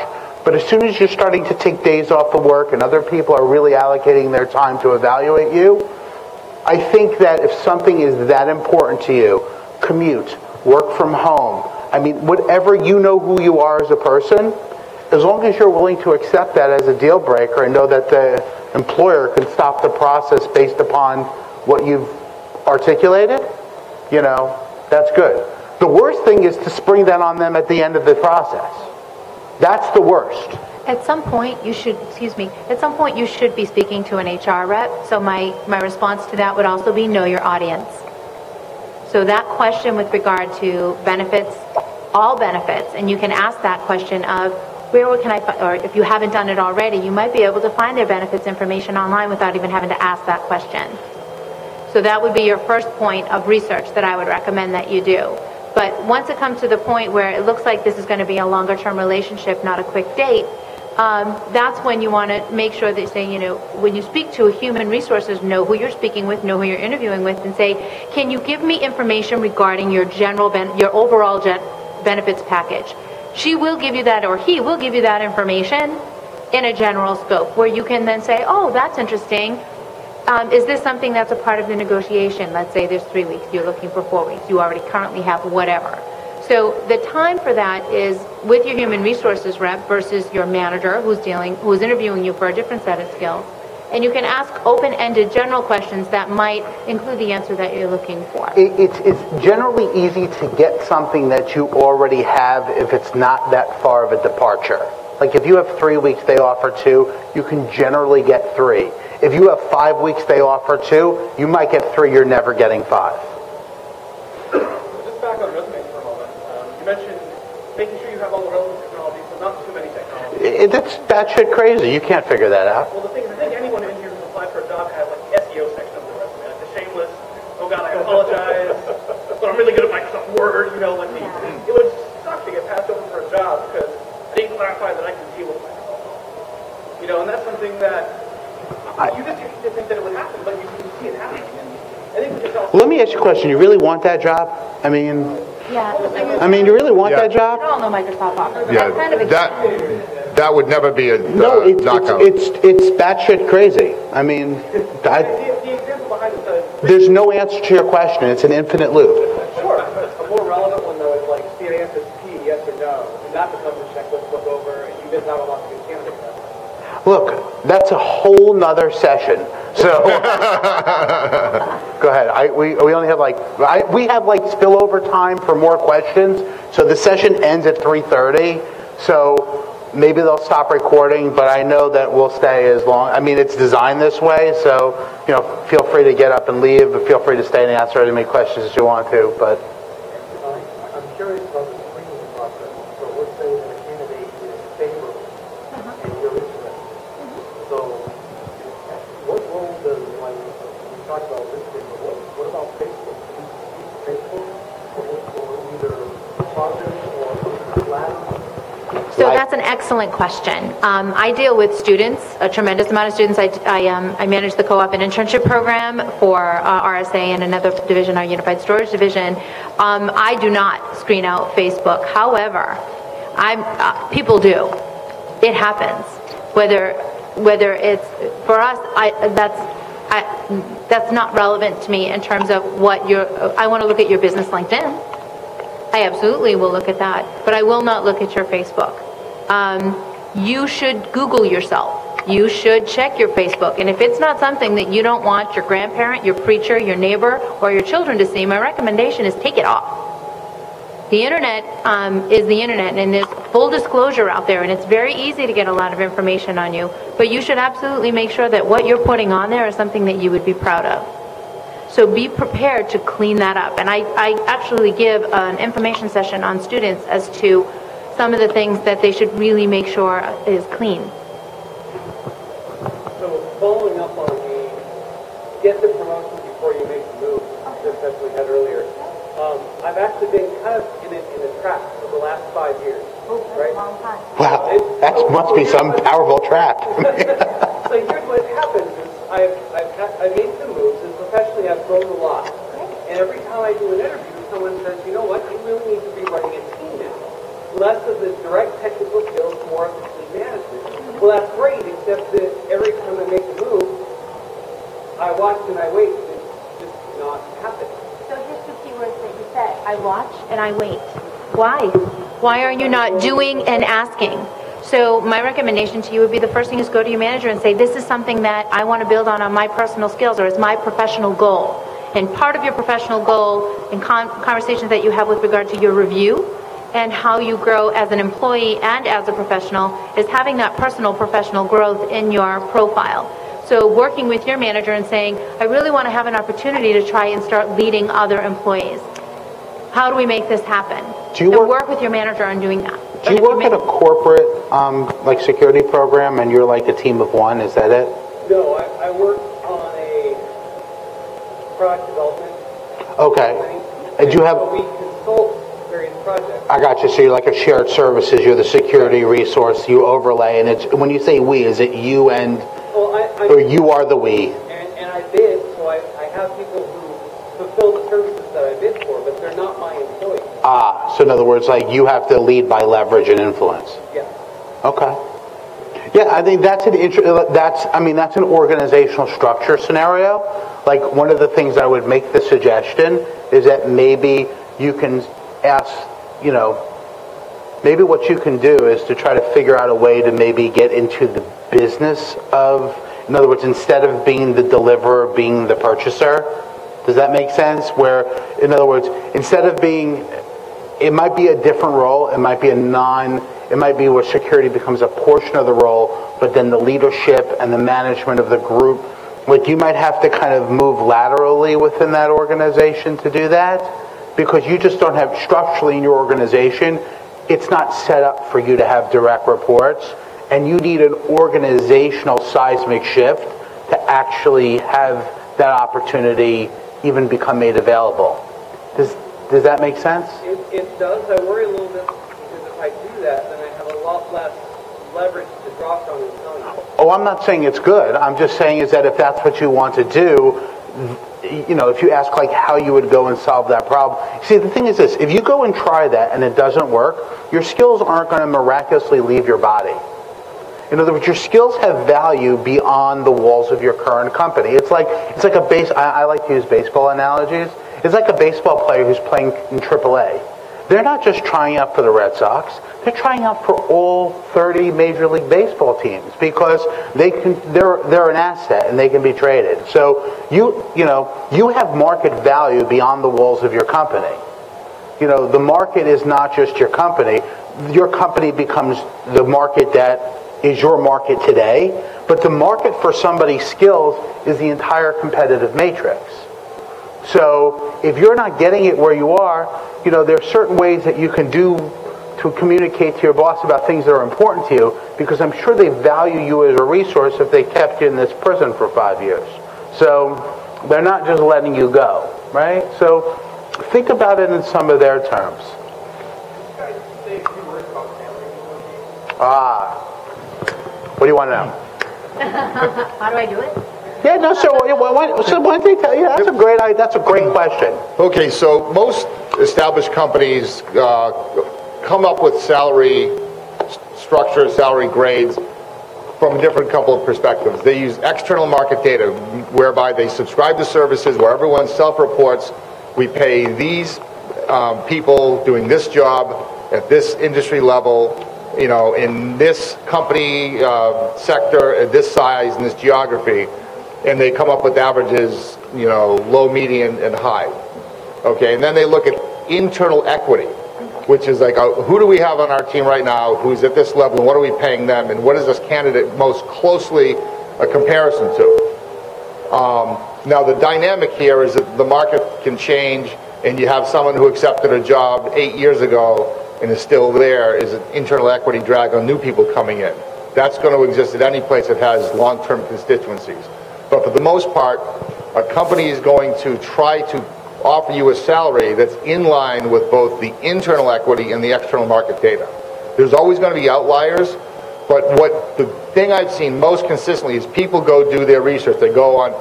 But as soon as you're starting to take days off of work and other people are really allocating their time to evaluate you, I think that if something is that important to you, commute, work from home, I mean, whatever you know who you are as a person, as long as you're willing to accept that as a deal breaker and know that the employer can stop the process based upon what you've articulated, you know, that's good. The worst thing is to spring that on them at the end of the process. That's the worst. At some point, you should, excuse me, at some point you should be speaking to an HR rep. So my, my response to that would also be know your audience. So that question with regard to benefits, all benefits, and you can ask that question of where can I, or if you haven't done it already, you might be able to find their benefits information online without even having to ask that question. So that would be your first point of research that I would recommend that you do. But once it comes to the point where it looks like this is going to be a longer term relationship, not a quick date, um, that's when you want to make sure that you say, you know, when you speak to human resources, know who you're speaking with, know who you're interviewing with, and say, can you give me information regarding your general, your overall benefits package? She will give you that, or he will give you that information in a general scope, where you can then say, oh, that's interesting. Um, is this something that's a part of the negotiation? Let's say there's three weeks, you're looking for four weeks, you already currently have whatever. So the time for that is with your human resources rep versus your manager who's dealing, who's interviewing you for a different set of skills. And you can ask open-ended general questions that might include the answer that you're looking for. It, it's, it's generally easy to get something that you already have if it's not that far of a departure. Like if you have three weeks, they offer two, you can generally get three. If you have five weeks, they offer two, you might get three, you're never getting five. Just back on resumes for a moment. Um, you mentioned making sure you have all the relevant technologies, but not too many technologies. It, that's batshit crazy. You can't figure that out. Well, the thing is, I think anyone in here who's applied for a job has like SEO section of their resume, like the shameless, oh god, I apologize, but I'm really good at Microsoft Word, you know, like the, it would suck to get passed over for a job because I didn't clarify that I can deal with Microsoft. You know, and that's something that you just used to think that it would happen, but you can see it happening. And I think we can. Let me ask you a question. You really want that job? I mean, Yeah. I mean, you really want Yeah. that You job? all know Microsoft Office. Yeah, kind of that, that would never be a No, uh, it's, knockout. it's, it's, it's batshit crazy. I mean, I, The, the example behind it says, there's no answer to your question. It's an infinite loop. Sure. A more relevant one though is like CISSP, yes or no, and that becomes a checklist look over, and you miss out on lots of good candidates. Look, that's a whole nother session. So, go ahead. I, we, we only have like, I, we have like spillover time for more questions. So the session ends at 3.30. So maybe they'll stop recording, but I know that we'll stay as long. I mean, it's designed this way. So, you know, feel free to get up and leave, but feel free to stay and answer as many questions as you want to. But I'm curious about the screening process. So let's say that a candidate is favorable and you're interested. So what role does, like, we talked about LinkedIn, but what, what about Facebook? Do you use Facebook for, for either positive or flat? So Like- that's an excellent question. Um, I deal with students, a tremendous amount of students. I, I, um, I manage the co-op and internship program for uh, RSA and another division, our Unified Storage Division. Um, I do not screen out Facebook. However, I'm, uh, people do. It happens. Whether whether it's for us, I, that's I, that's not relevant to me in terms of what your. I want to look at your business LinkedIn. I absolutely will look at that, but I will not look at your Facebook. Um, you should Google yourself. You should check your Facebook. And if it's not something that you don't want your grandparent, your preacher, your neighbor, or your children to see, my recommendation is take it off. The internet um, is the internet, and there's full disclosure out there, and it's very easy to get a lot of information on you. But you should absolutely make sure that what you're putting on there is something that you would be proud of. So be prepared to clean that up. And I, I actually give an information session on students as to some of the things that they should really make sure is clean. So following up on the get the promotion before you make the move discussion we had earlier, um, I've actually been kind of in a, in a trap for the last five years. right? wow, that must be some powerful trap. so here's what happens is I've, I've, had, I've made some moves and professionally I've grown a lot. And every time I do an interview, someone says, you know what, you really need to be running a team now. Less of the direct technical skills, more of the team management. Well, that's great, except that every time I make a move, I watch and I wait. and It's just not happening. So here's two keywords that you said. I watch and I wait. Why? Why are you not doing and asking? So my recommendation to you would be the first thing is go to your manager and say, this is something that I want to build on on my personal skills or is my professional goal. And part of your professional goal and con- conversations that you have with regard to your review and how you grow as an employee and as a professional is having that personal professional growth in your profile. So working with your manager and saying, I really want to have an opportunity to try and start leading other employees. How do we make this happen? Do you and work- work with your manager on doing that. Do you work at a corporate, um, like security program and you're like a team of one? Is that it? No, I, I work on a product development Okay. company. And you have, So we consult various projects. I got you. So you're like a shared services. You're the security resource. You overlay, and it's when you say we, is it you and, Well, I, I, or you are the we? and, and I bid, so I, I have people who fulfill the services that I bid for, but they're not my employees. Ah, so in other words, like you have to lead by leverage and influence. Yeah. Okay. Yeah, I think that's an inter- that's I mean that's an organizational structure scenario. Like one of the things I would make the suggestion is that maybe you can ask, you know, maybe what you can do is to try to figure out a way to maybe get into the business of in other words instead of being the deliverer being the purchaser. Does that make sense? Where in other words, instead of being it might be a different role. It might be a non, it might be where security becomes a portion of the role, but then the leadership and the management of the group, like you might have to kind of move laterally within that organization to do that because you just don't have structurally in your organization, it's not set up for you to have direct reports and you need an organizational seismic shift to actually have that opportunity even become made available. Does, does that make sense? It, it does. I worry a little bit because if I do that, then I have a lot less leverage to draw from and tell. Oh, I'm not saying it's good. I'm just saying is that if that's what you want to do, you know, if you ask like how you would go and solve that problem. See, the thing is this, if you go and try that and it doesn't work, your skills aren't going to miraculously leave your body. In other words, your skills have value beyond the walls of your current company. It's like it's like a base. I, I like to use baseball analogies. It's like a baseball player who's playing in AAA. They're not just trying out for the Red Sox. They're trying out for all 30 Major League Baseball teams because they can. They're they're an asset and they can be traded. So you you know you have market value beyond the walls of your company. You know the market is not just your company. Your company becomes the market that is your market today, but the market for somebody's skills is the entire competitive matrix. So if you're not getting it where you are, you know, there are certain ways that you can do to communicate to your boss about things that are important to you because I'm sure they value you as a resource if they kept you in this prison for five years. So they're not just letting you go, right? So think about it in some of their terms. Ah, what do you want to know? How do I do it? Yeah, no. So, why, why, so why don't they tell you? That's a great. That's a great question. Okay, so most established companies uh, come up with salary structure, salary grades from a different couple of perspectives. They use external market data, whereby they subscribe to services where everyone self-reports. We pay these um, people doing this job at this industry level, you know, in this company uh, sector, at this size, in this geography, and they come up with averages, you know, low, median, and high. Okay, and then they look at internal equity, which is like, uh, who do we have on our team right now who's at this level, and what are we paying them, and what is this candidate most closely a comparison to? Um, now, the dynamic here is that the market can change, and you have someone who accepted a job eight years ago and is still there, is an internal equity drag on new people coming in. That's going to exist at any place that has long-term constituencies. But for the most part, a company is going to try to offer you a salary that's in line with both the internal equity and the external market data. There's always going to be outliers, but what the thing I've seen most consistently is people go do their research. They go on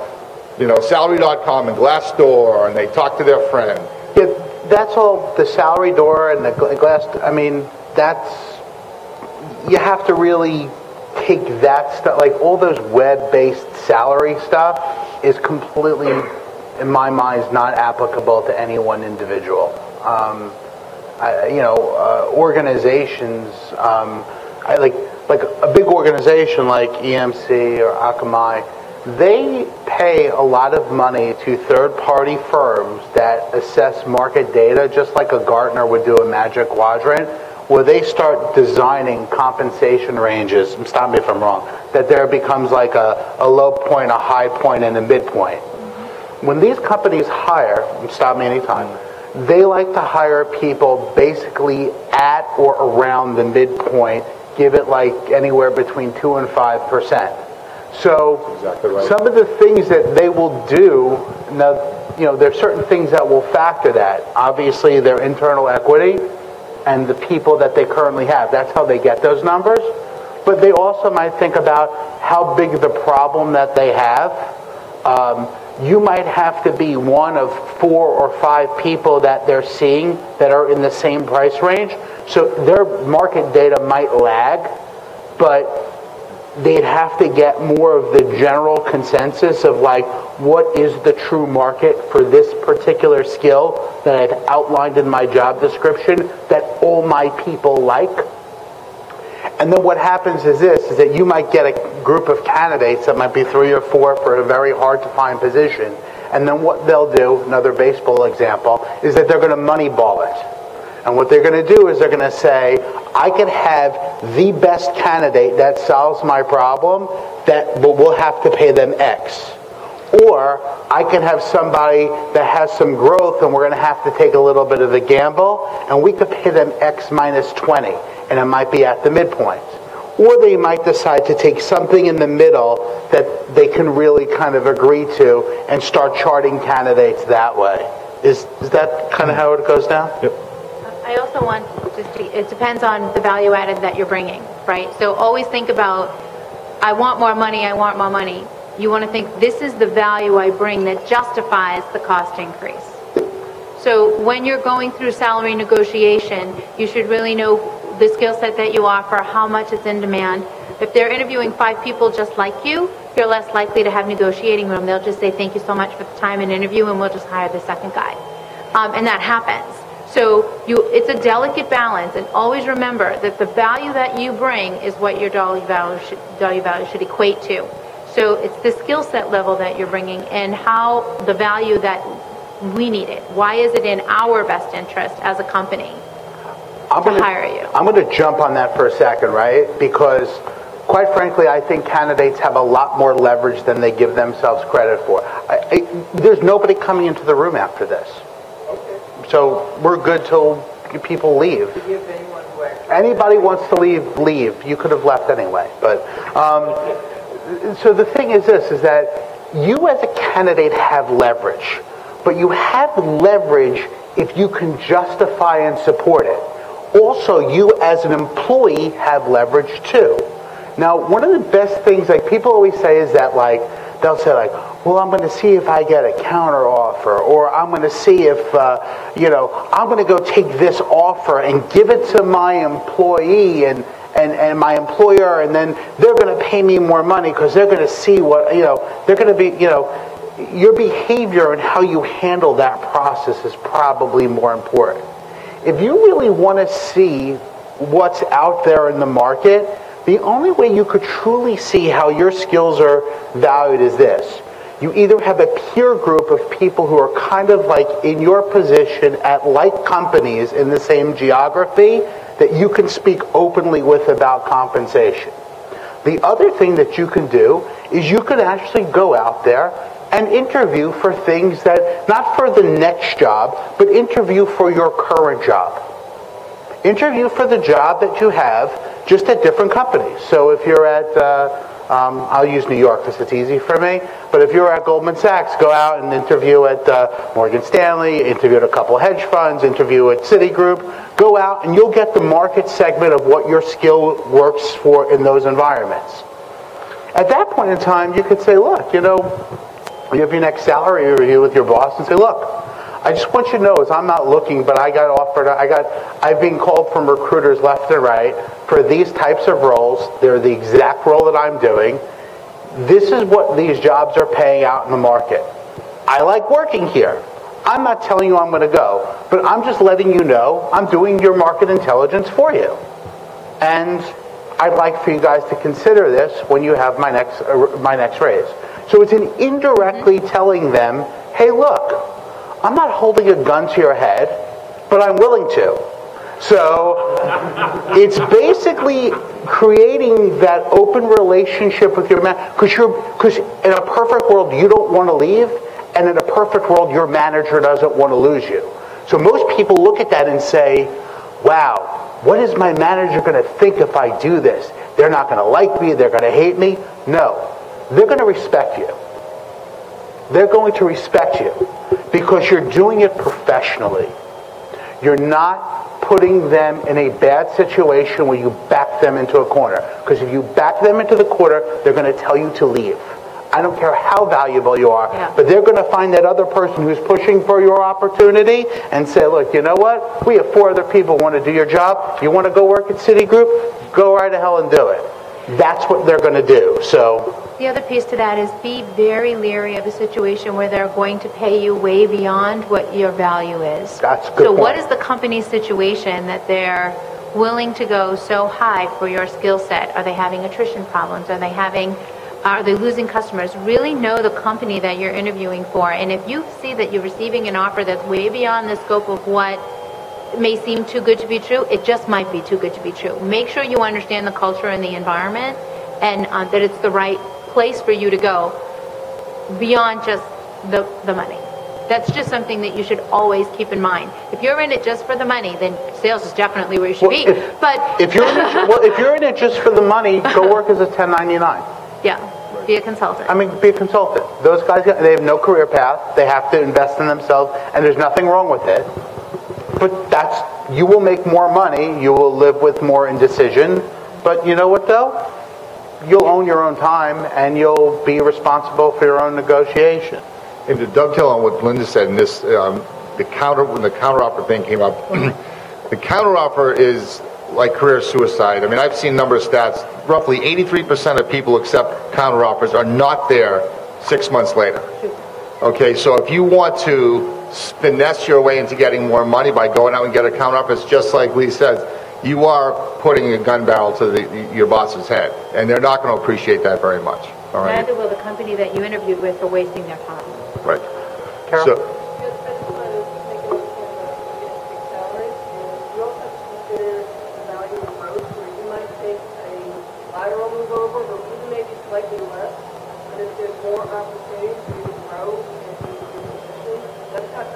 you know, salary.com and Glassdoor, and they talk to their friend. Yeah, that's all the salary door and the gla- glass. I mean, that's you have to really take that stuff. Like all those web-based salary stuff is completely, in my mind, is not applicable to any one individual. Um, I, you know, uh, organizations. Um, I like like a big organization like EMC or Akamai. They pay a lot of money to third-party firms that assess market data, just like a Gartner would do a Magic Quadrant, where they start designing compensation ranges. Stop me if I'm wrong. That there becomes like a, a low point, a high point, and a midpoint. When these companies hire, stop me anytime, they like to hire people basically at or around the midpoint, give it like anywhere between 2 and 5%. So Exactly right. some of the things that they will do, now, you know, there's certain things that will factor that. Obviously, their internal equity and the people that they currently have. That's how they get those numbers. But they also might think about how big the problem that they have. Um, you might have to be one of four or five people that they're seeing that are in the same price range. So their market data might lag, but they'd have to get more of the general consensus of like what is the true market for this particular skill that I've outlined in my job description that all my people like. And then what happens is this, is that you might get a group of candidates that might be three or four for a very hard to find position. And then what they'll do, another baseball example, is that they're going to moneyball it. And what they're going to do is they're going to say, I can have the best candidate that solves my problem, that but we'll have to pay them X. Or I can have somebody that has some growth and we're going to have to take a little bit of a gamble and we could pay them X minus 20 and it might be at the midpoint. Or they might decide to take something in the middle that they can really kind of agree to and start charting candidates that way. Is, is that kind of how it goes down? Yep. I also want just to, it depends on the value added that you're bringing, right? So always think about, I want more money, I want more money. You want to think, this is the value I bring that justifies the cost increase. So when you're going through salary negotiation, you should really know the skill set that you offer, how much it's in demand. If they're interviewing five people just like you, you're less likely to have negotiating room. They'll just say, thank you so much for the time and interview, and we'll just hire the second guy. Um, and that happens. So you, it's a delicate balance, and always remember that the value that you bring is what your dollar value should, dollar value should equate to. So it's the skill set level that you're bringing, and how the value that we need it. Why is it in our best interest as a company I'm to gonna- hire you? I'm going to jump on that for a second, right? Because, quite frankly, I think candidates have a lot more leverage than they give themselves credit for. I, I, there's nobody coming into the room after this. So we're good till people leave. Anybody wants to leave, leave. You could have left anyway. But um, so the thing is this: is that you as a candidate have leverage, but you have leverage if you can justify and support it. Also, you as an employee have leverage too. Now, one of the best things, like people always say, is that like they'll say like, well, I'm going to see if I get a counter offer, or I'm going to see if uh, you know I'm going to go take this offer and give it to my employee and. And, and my employer, and then they're going to pay me more money because they're going to see what, you know, they're going to be, you know, your behavior and how you handle that process is probably more important. If you really want to see what's out there in the market, the only way you could truly see how your skills are valued is this. You either have a peer group of people who are kind of like in your position at like companies in the same geography that you can speak openly with about compensation. The other thing that you can do is you can actually go out there and interview for things that, not for the next job, but interview for your current job. Interview for the job that you have just at different companies. So if you're at, uh, um, I'll use New York because it's easy for me, but if you're at Goldman Sachs, go out and interview at uh, Morgan Stanley, interview at a couple hedge funds, interview at Citigroup. Go out and you'll get the market segment of what your skill works for in those environments. At that point in time, you could say, look, you know, you have your next salary review with your boss and say, look, I just want you to know is I'm not looking, but I got offered, I got, I've been called from recruiters left and right for these types of roles. They're the exact role that I'm doing. This is what these jobs are paying out in the market. I like working here. I'm not telling you I'm going to go, but I'm just letting you know I'm doing your market intelligence for you. And I'd like for you guys to consider this when you have my next, my next raise. So it's an indirectly telling them, hey, look, I'm not holding a gun to your head, but I'm willing to. So it's basically creating that open relationship with your man because you're because in a perfect world you don't want to leave and in a perfect world your manager doesn't want to lose you. So most people look at that and say, "Wow, what is my manager going to think if I do this? They're not going to like me, they're going to hate me." No. They're going to respect you. They're going to respect you because you're doing it professionally. You're not putting them in a bad situation where you back them into a corner. Because if you back them into the corner, they're going to tell you to leave. I don't care how valuable you are, Yeah. but they're going to find that other person who's pushing for your opportunity and say, look, you know what? We have four other people who want to do your job. You want to go work at Citigroup? Go right to hell and do it. That's what they're going to do. So The other piece to that is be very leery of a situation where they're going to pay you way beyond what your value is. That's good So what point. is the company's situation that they're willing to go so high for your skill set? Are they having attrition problems? Are they having, are they losing customers? Really know the company that you're interviewing for. And if you see that you're receiving an offer that's way beyond the scope of what may seem too good to be true, it just might be too good to be true. Make sure you understand the culture and the environment and uh, that it's the right place for you to go beyond just the, the money. That's just something that you should always keep in mind. If you're in it just for the money, then sales is definitely where you should Well, be. if- but if you're in it, well, if you're in it just for the money, go work as a 1099. yeah, be a consultant. I mean, be a consultant. Those guys, they have no career path. They have to invest in themselves, and there's nothing wrong with it. But that's, you will make more money. You will live with more indecision. But you know what, though? You'll own your own time, and you'll be responsible for your own negotiation. And to dovetail on what Linda said, in this, um, the counter, when the counteroffer thing came up, the counteroffer is like career suicide. I mean, I've seen a number of stats. Roughly 83% of people who accept counteroffers are not there six months later. Okay, so if you want to finesse your way into getting more money by going out and get a counteroffer, it's just like Lee says, you are putting a gun barrel to the, your boss's head, and they're not going to appreciate that very much. All right, Neither will the company that you interviewed with for wasting their time. right. Carol? So, Yes, I just wanted to take into account that you get big salaries, and you also have to consider the value of growth, where you might take a lateral move over, or even maybe slightly less, but if there's more opportunity for you to grow and be in your position, that's got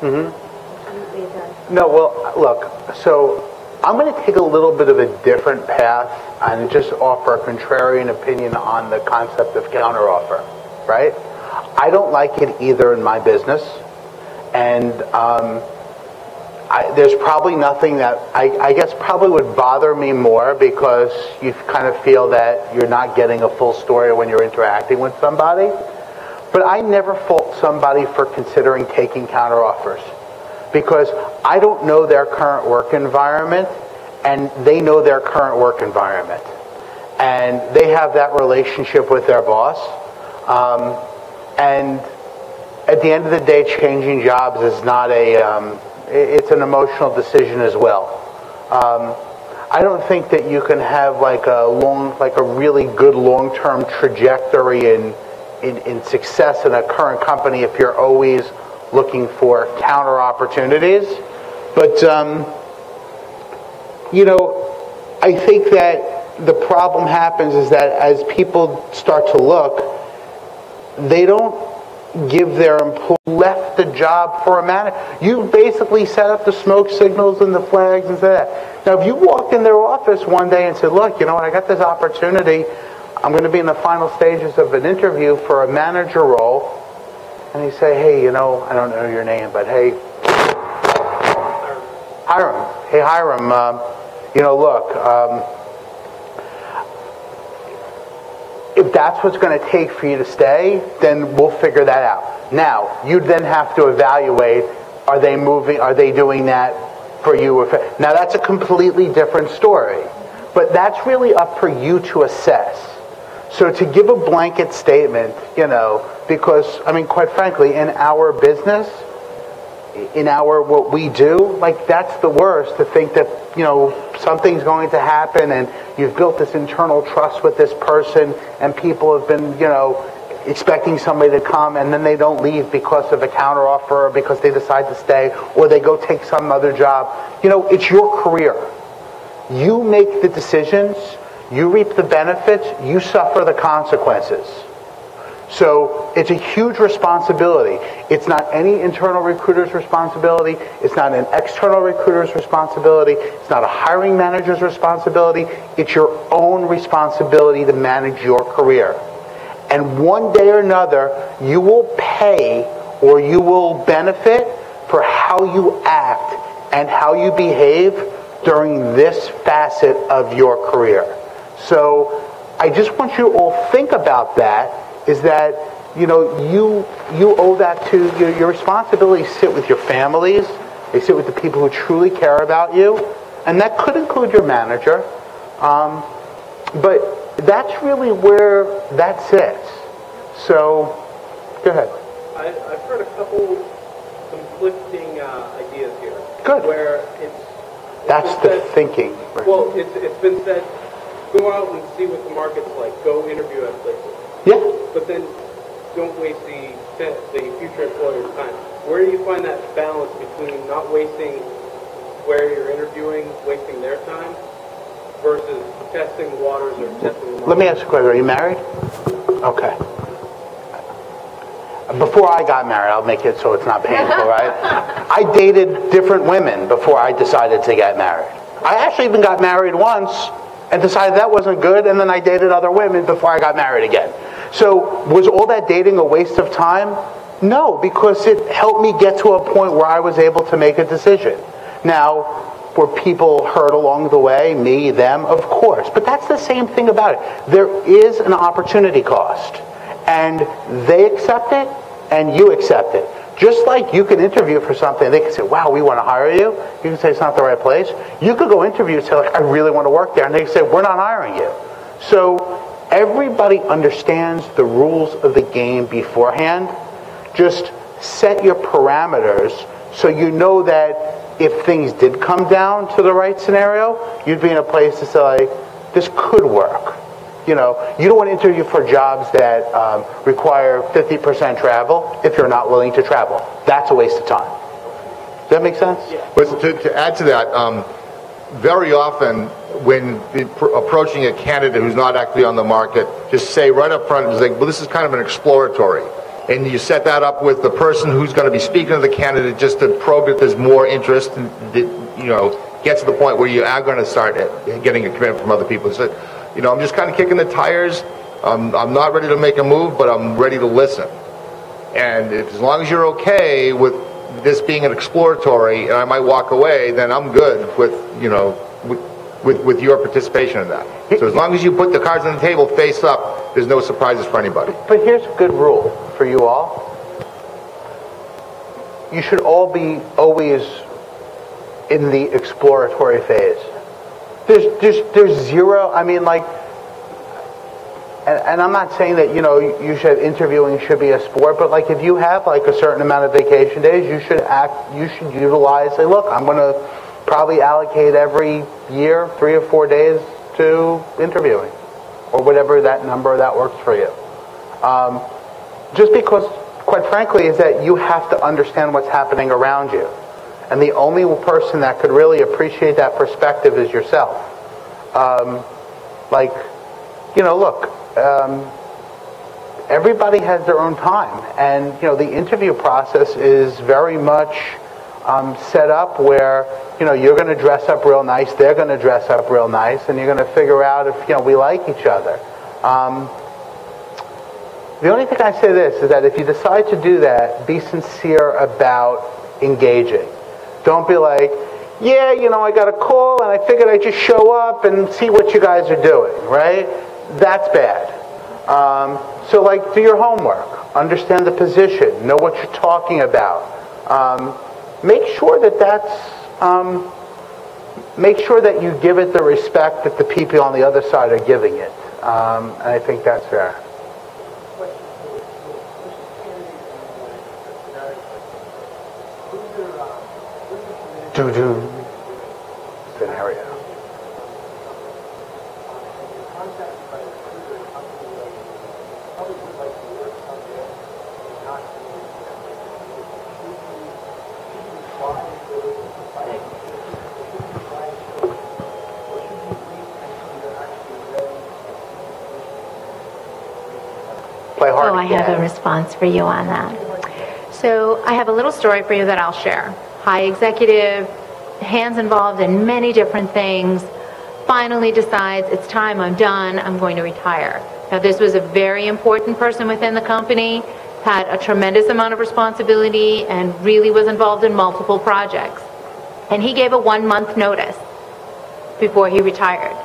value. Absolutely it does. No, well, look, so I'm going to take a little bit of a different path and just offer a contrarian opinion on the concept of counteroffer, right? I don't like it either in my business, and um, I, there's probably nothing that I, I guess probably would bother me more because you kind of feel that you're not getting a full story when you're interacting with somebody. But I never fault somebody for considering taking counteroffers because I don't know their current work environment and they know their current work environment. And they have that relationship with their boss. Um, and at the end of the day, changing jobs is not a, um, it's an emotional decision as well. Um, I don't think that you can have like a long, like a really good long-term trajectory in, in, in success in a current company if you're always looking for counter opportunities. But, um, you know, I think that the problem happens is that as people start to look, they don't give their employee left the job for a manager. You basically set up the smoke signals and the flags and that. Now, if you walked in their office one day and said, look, you know what, I got this opportunity. I'm going to be in the final stages of an interview for a manager role. And they say, hey, you know, I don't know your name, but hey, Hiram. Hey, Hiram, um, you know, look, um, if if that's what's going to take for you to stay, then we'll figure that out. Now, you'd then have to evaluate, are they moving, are they doing that for you? Now, that's a completely different story. But that's really up for you to assess. So to give a blanket statement, you know, because, I mean, quite frankly, in our business, in our what we do, like that's the worst to think that you know something's going to happen and you've built this internal trust with this person and people have been you know expecting somebody to come and then they don't leave because of a counteroffer or because they decide to stay or they go take some other job. You know, it's your career. You make the decisions, you reap the benefits, you suffer the consequences. So it's a huge responsibility. It's not any internal recruiter's responsibility. It's not an external recruiter's responsibility. It's not a hiring manager's responsibility. It's your own responsibility to manage your career. And one day or another, you will pay or you will benefit for how you act and how you behave during this facet of your career. So I just want you to all think about that is that you know you you owe that to your, your responsibilities sit with your families they sit with the people who truly care about you and that could include your manager um, but that's really where that sits. So go ahead. I, I've heard a couple conflicting uh, ideas here. Good. Where it's, it's that's the said, thinking well it's, it's been said go out and see what the market's like go interview at places yeah. But then don't waste the, the future employer's time. Where do you find that balance between not wasting where you're interviewing, wasting their time, versus testing the waters or testing the Let me ask you a question. Are you married? Okay. Before I got married, I'll make it so it's not painful, right? I dated different women before I decided to get married. I actually even got married once and decided that wasn't good, and then I dated other women before I got married again. So was all that dating a waste of time? No, because it helped me get to a point where I was able to make a decision. Now, were people hurt along the way? Me, them, of course. But that's the same thing about it. There is an opportunity cost. And they accept it, and you accept it. Just like you can interview for something, they can say, wow, we want to hire you. You can say it's not the right place. You could go interview and say, like, I really want to work there. And they say, we're not hiring you. So everybody understands the rules of the game beforehand. Just set your parameters so you know that if things did come down to the right scenario, you'd be in a place to say, this could work. You know, you don't want to interview for jobs that um, require 50% travel if you're not willing to travel. That's a waste of time. Does that make sense? Yeah. But to, to add to that, um, very often when approaching a candidate who's not actually on the market, just say right up front, like, well, this is kind of an exploratory. And you set that up with the person who's going to be speaking to the candidate just to probe if there's more interest, and, you know, get to the point where you are going to start getting a commitment from other people. So, you know, I'm just kind of kicking the tires. I'm, I'm not ready to make a move, but I'm ready to listen. And if, as long as you're okay with this being an exploratory and I might walk away, then I'm good with, you know, with, with, with your participation in that. So as long as you put the cards on the table face up, there's no surprises for anybody. But here's a good rule for you all. You should all be always in the exploratory phase. There's, there's, there's zero, I mean, like, and, and, I'm not saying that you know you should interviewing should be a sport, but like if you have like a certain amount of vacation days, you should act, you should utilize. Say, look, I'm going to probably allocate every year three or four days to interviewing, or whatever that number that works for you. Um, just because, quite frankly, is that you have to understand what's happening around you, and the only person that could really appreciate that perspective is yourself. Um, like, you know, look um, everybody has their own time, and you know the interview process is very much um, set up where you know you're going to dress up real nice, they're going to dress up real nice, and you're going to figure out if you know we like each other. Um, the only thing I say this is that if you decide to do that, be sincere about engaging. Don't be like, yeah, you know, I got a call and I figured I'd just show up and see what you guys are doing, right? that's bad. Um, so, like, do your homework, understand the position, know what you're talking about. Um, make sure that that's, um, make sure that you give it the respect that the people on the other side are giving it. Um, and I think that's fair. Do do scenario. Play hard Oh, I have a response for you on that. So I have a little story for you that I'll share. High executive, hands involved in many different things, finally decides it's time, I'm done, I'm going to retire. Now, this was a very important person within the company, had a tremendous amount of responsibility, and really was involved in multiple projects. And he gave a one month notice before he retired.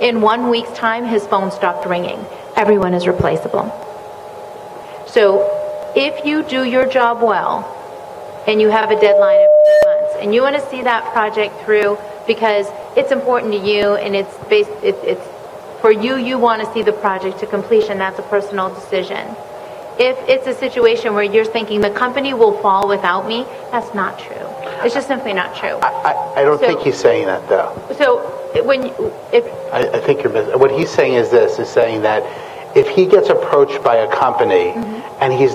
In one week's time, his phone stopped ringing. Everyone is replaceable. So if you do your job well and you have a deadline and you want to see that project through because it's important to you and it's based, it, it's for you, you want to see the project to completion. That's a personal decision. If it's a situation where you're thinking the company will fall without me, that's not true. It's just simply not true. I, I don't So- think he's saying that, though. So when you, if I, I think you're miss- what he's saying is this: is saying that if he gets approached by a company mm-hmm. and he's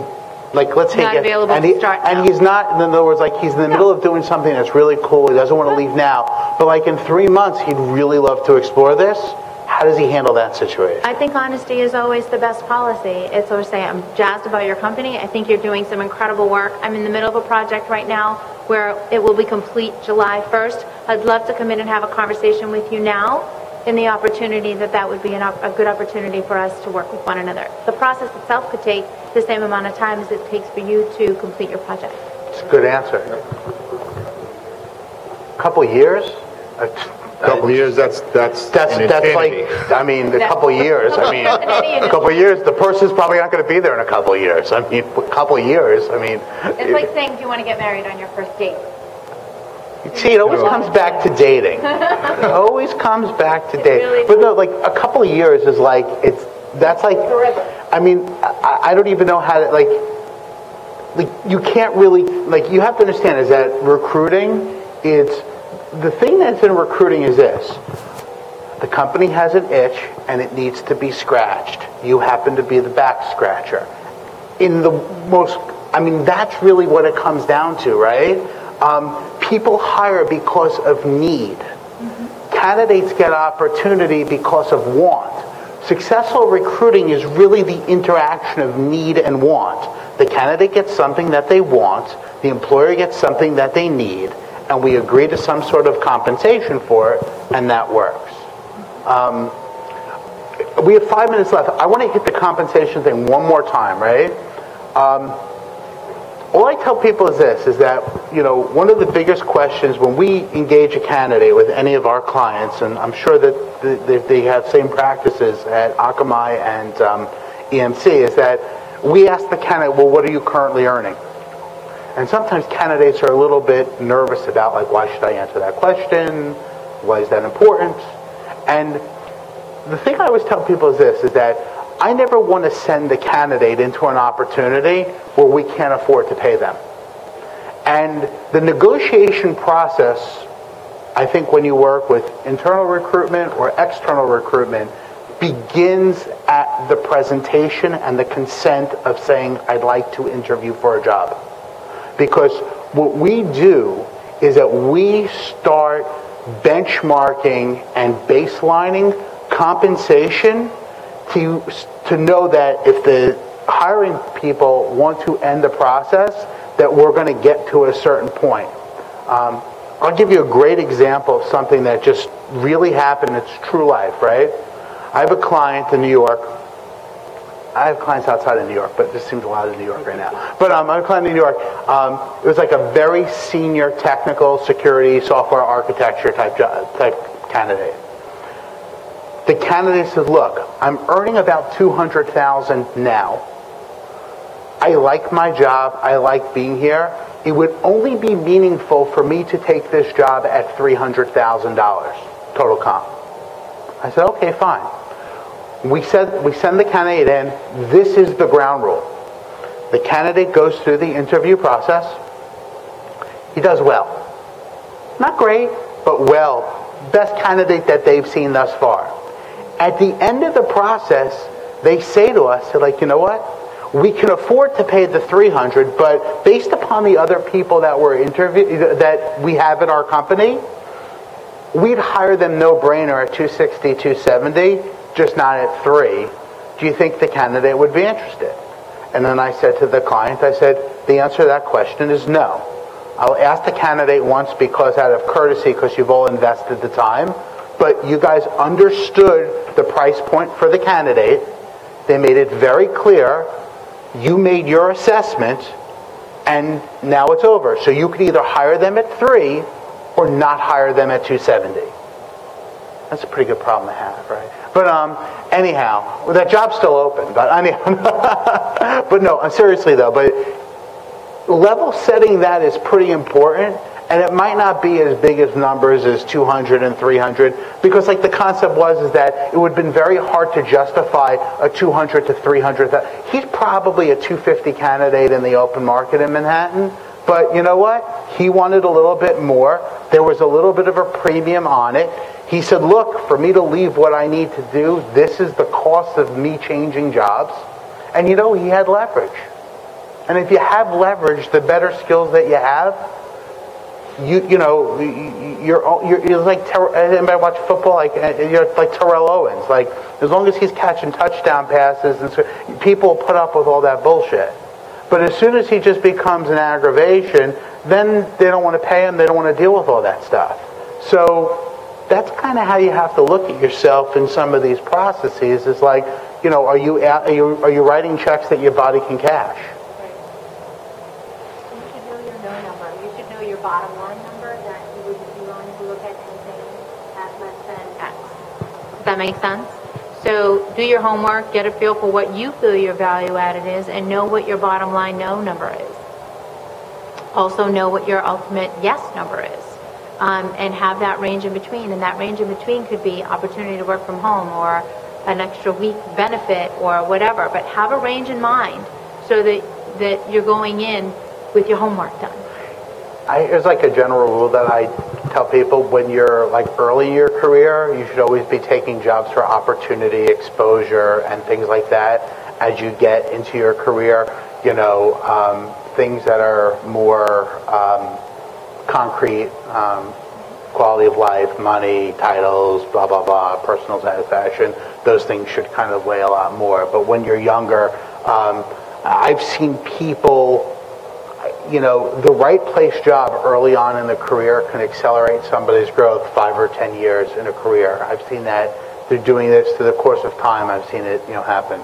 like, let's say. Not he gets- and, he, and he's not. In other words, like he's in the middle of doing something that's really cool. He doesn't want to leave now, but like in three months, he'd really love to explore this. How does he handle that situation? I think honesty is always the best policy. It's always say, I'm jazzed about your company. I think you're doing some incredible work. I'm in the middle of a project right now where it will be complete July 1st. I'd love to come in and have a conversation with you now in the opportunity that that would be an op- a good opportunity for us to work with one another. The process itself could take the same amount of time as it takes for you to complete your project. It's a good answer. A couple years. A Couple of years, that's, that's That's an that's like. I mean a couple years. I mean a couple years. The person's probably not going to be there in a couple years. I mean a couple years. I mean. It's like saying, do you want to get married on your first date? See, it always comes back to dating. It always comes back to dating. really But no, like a couple of years is like it's that's like Forever. I mean, I, I don't even know how to like like you can't really like you have to understand is that recruiting it's the thing that's in recruiting is this. The company has an itch and it needs to be scratched. You happen to be the back scratcher. In the most, I mean, that's really what it comes down to, right? Um, people hire because of need. Candidates get opportunity because of want. Successful recruiting is really the interaction of need and want. The candidate gets something that they want, the employer gets something that they need, and we agree to some sort of compensation for it, and that works. Um, we have five minutes left. I want to hit the compensation thing one more time, right? Um, all I tell people is this, is that, you know, one of the biggest questions when we engage a candidate with any of our clients, and I'm sure that they, have same practices at Akamai and um, EMC, is that we ask the candidate, well, what are you currently earning? And sometimes candidates are a little bit nervous about, like, why should I answer that question? Why is that important? And the thing I always tell people is this, is that I never want to send a candidate into an opportunity where we can't afford to pay them. And the negotiation process, I think when you work with internal recruitment or external recruitment, begins at the presentation and the consent of saying, I'd like to interview for a job. Because what we do is that we start benchmarking and baselining compensation to, to know that if the hiring people want to end the process, that we're going to get to a certain point. Um, I'll give you a great example of something that just really happened. It's true life, right? I have a client in New York. I have clients outside of New York, but this seems a lot in New York right now. But um, I have a client in New York. Um, it was like a very senior technical security software architecture type, job, type candidate. The candidate says, look, I'm earning about 200000 now. I like my job. I like being here. It would only be meaningful for me to take this job at $300,000 total comp. I said, okay, fine. We said we send the candidate in. This is the ground rule. The candidate goes through the interview process. He does well. Not great, but well. Best candidate that they've seen thus far. At the end of the process, they say to us, they're like, you know what? We can afford to pay the 300, but based upon the other people that were interviewed that we have in our company, we'd hire them no brainer at 260, 270, just not at 3. Do you think the candidate would be interested? And then I said to the client, I said, the answer to that question is no. I'll ask the candidate once because out of courtesy, because you've all invested the time, but you guys understood the price point for the candidate. They made it very clear. You made your assessment, and now it's over. So you can either hire them at three or not hire them at 270. That's a pretty good problem to have, right? But um, anyhow, well, that job's still open. But anyhow, but no, seriously though. But level setting that is pretty important and it might not be as big as numbers as 200 and 300 because like the concept was is that it would have been very hard to justify a 200 to 300 he's probably a 250 candidate in the open market in manhattan but you know what? He wanted a little bit more. There was a little bit of a premium on it. He said look for me to leave what i need to do this is the cost of me changing jobs. And you know he had leverage. And if you have leverage the better skills that you have you you know you're you're, you're like anybody watch football like uh, you're like Terrell Owens like as long as he's catching touchdown passes and so, people put up with all that bullshit. But as soon as he just becomes an aggravation then they don't want to pay him they don't want to deal with all that stuff. So that's kind of how you have to look at yourself in some of these processes is like you know are you are you are you writing checks that your body can cash? Bottom line number that you would be willing to look at anything at less than X. Does that make sense? So do your homework, get a feel for what you feel your value added is, and know what your bottom line no number is. Also know what your ultimate yes number is. Um, and have that range in between. And that range in between could be opportunity to work from home or an extra week benefit or whatever. But have a range in mind so that, that you're going in with your homework done. I, there's like a general rule that I tell people when you're like early in your career, you should always be taking jobs for opportunity, exposure, and things like that. As you get into your career, you know, um, things that are more um, concrete, um, quality of life, money, titles, blah, blah, blah, personal satisfaction, those things should kind of weigh a lot more. But when you're younger, um, I've seen people you know, the right place job early on in the career can accelerate somebody's growth five or ten years in a career. I've seen that through doing this through the course of time. I've seen it, you know, happen.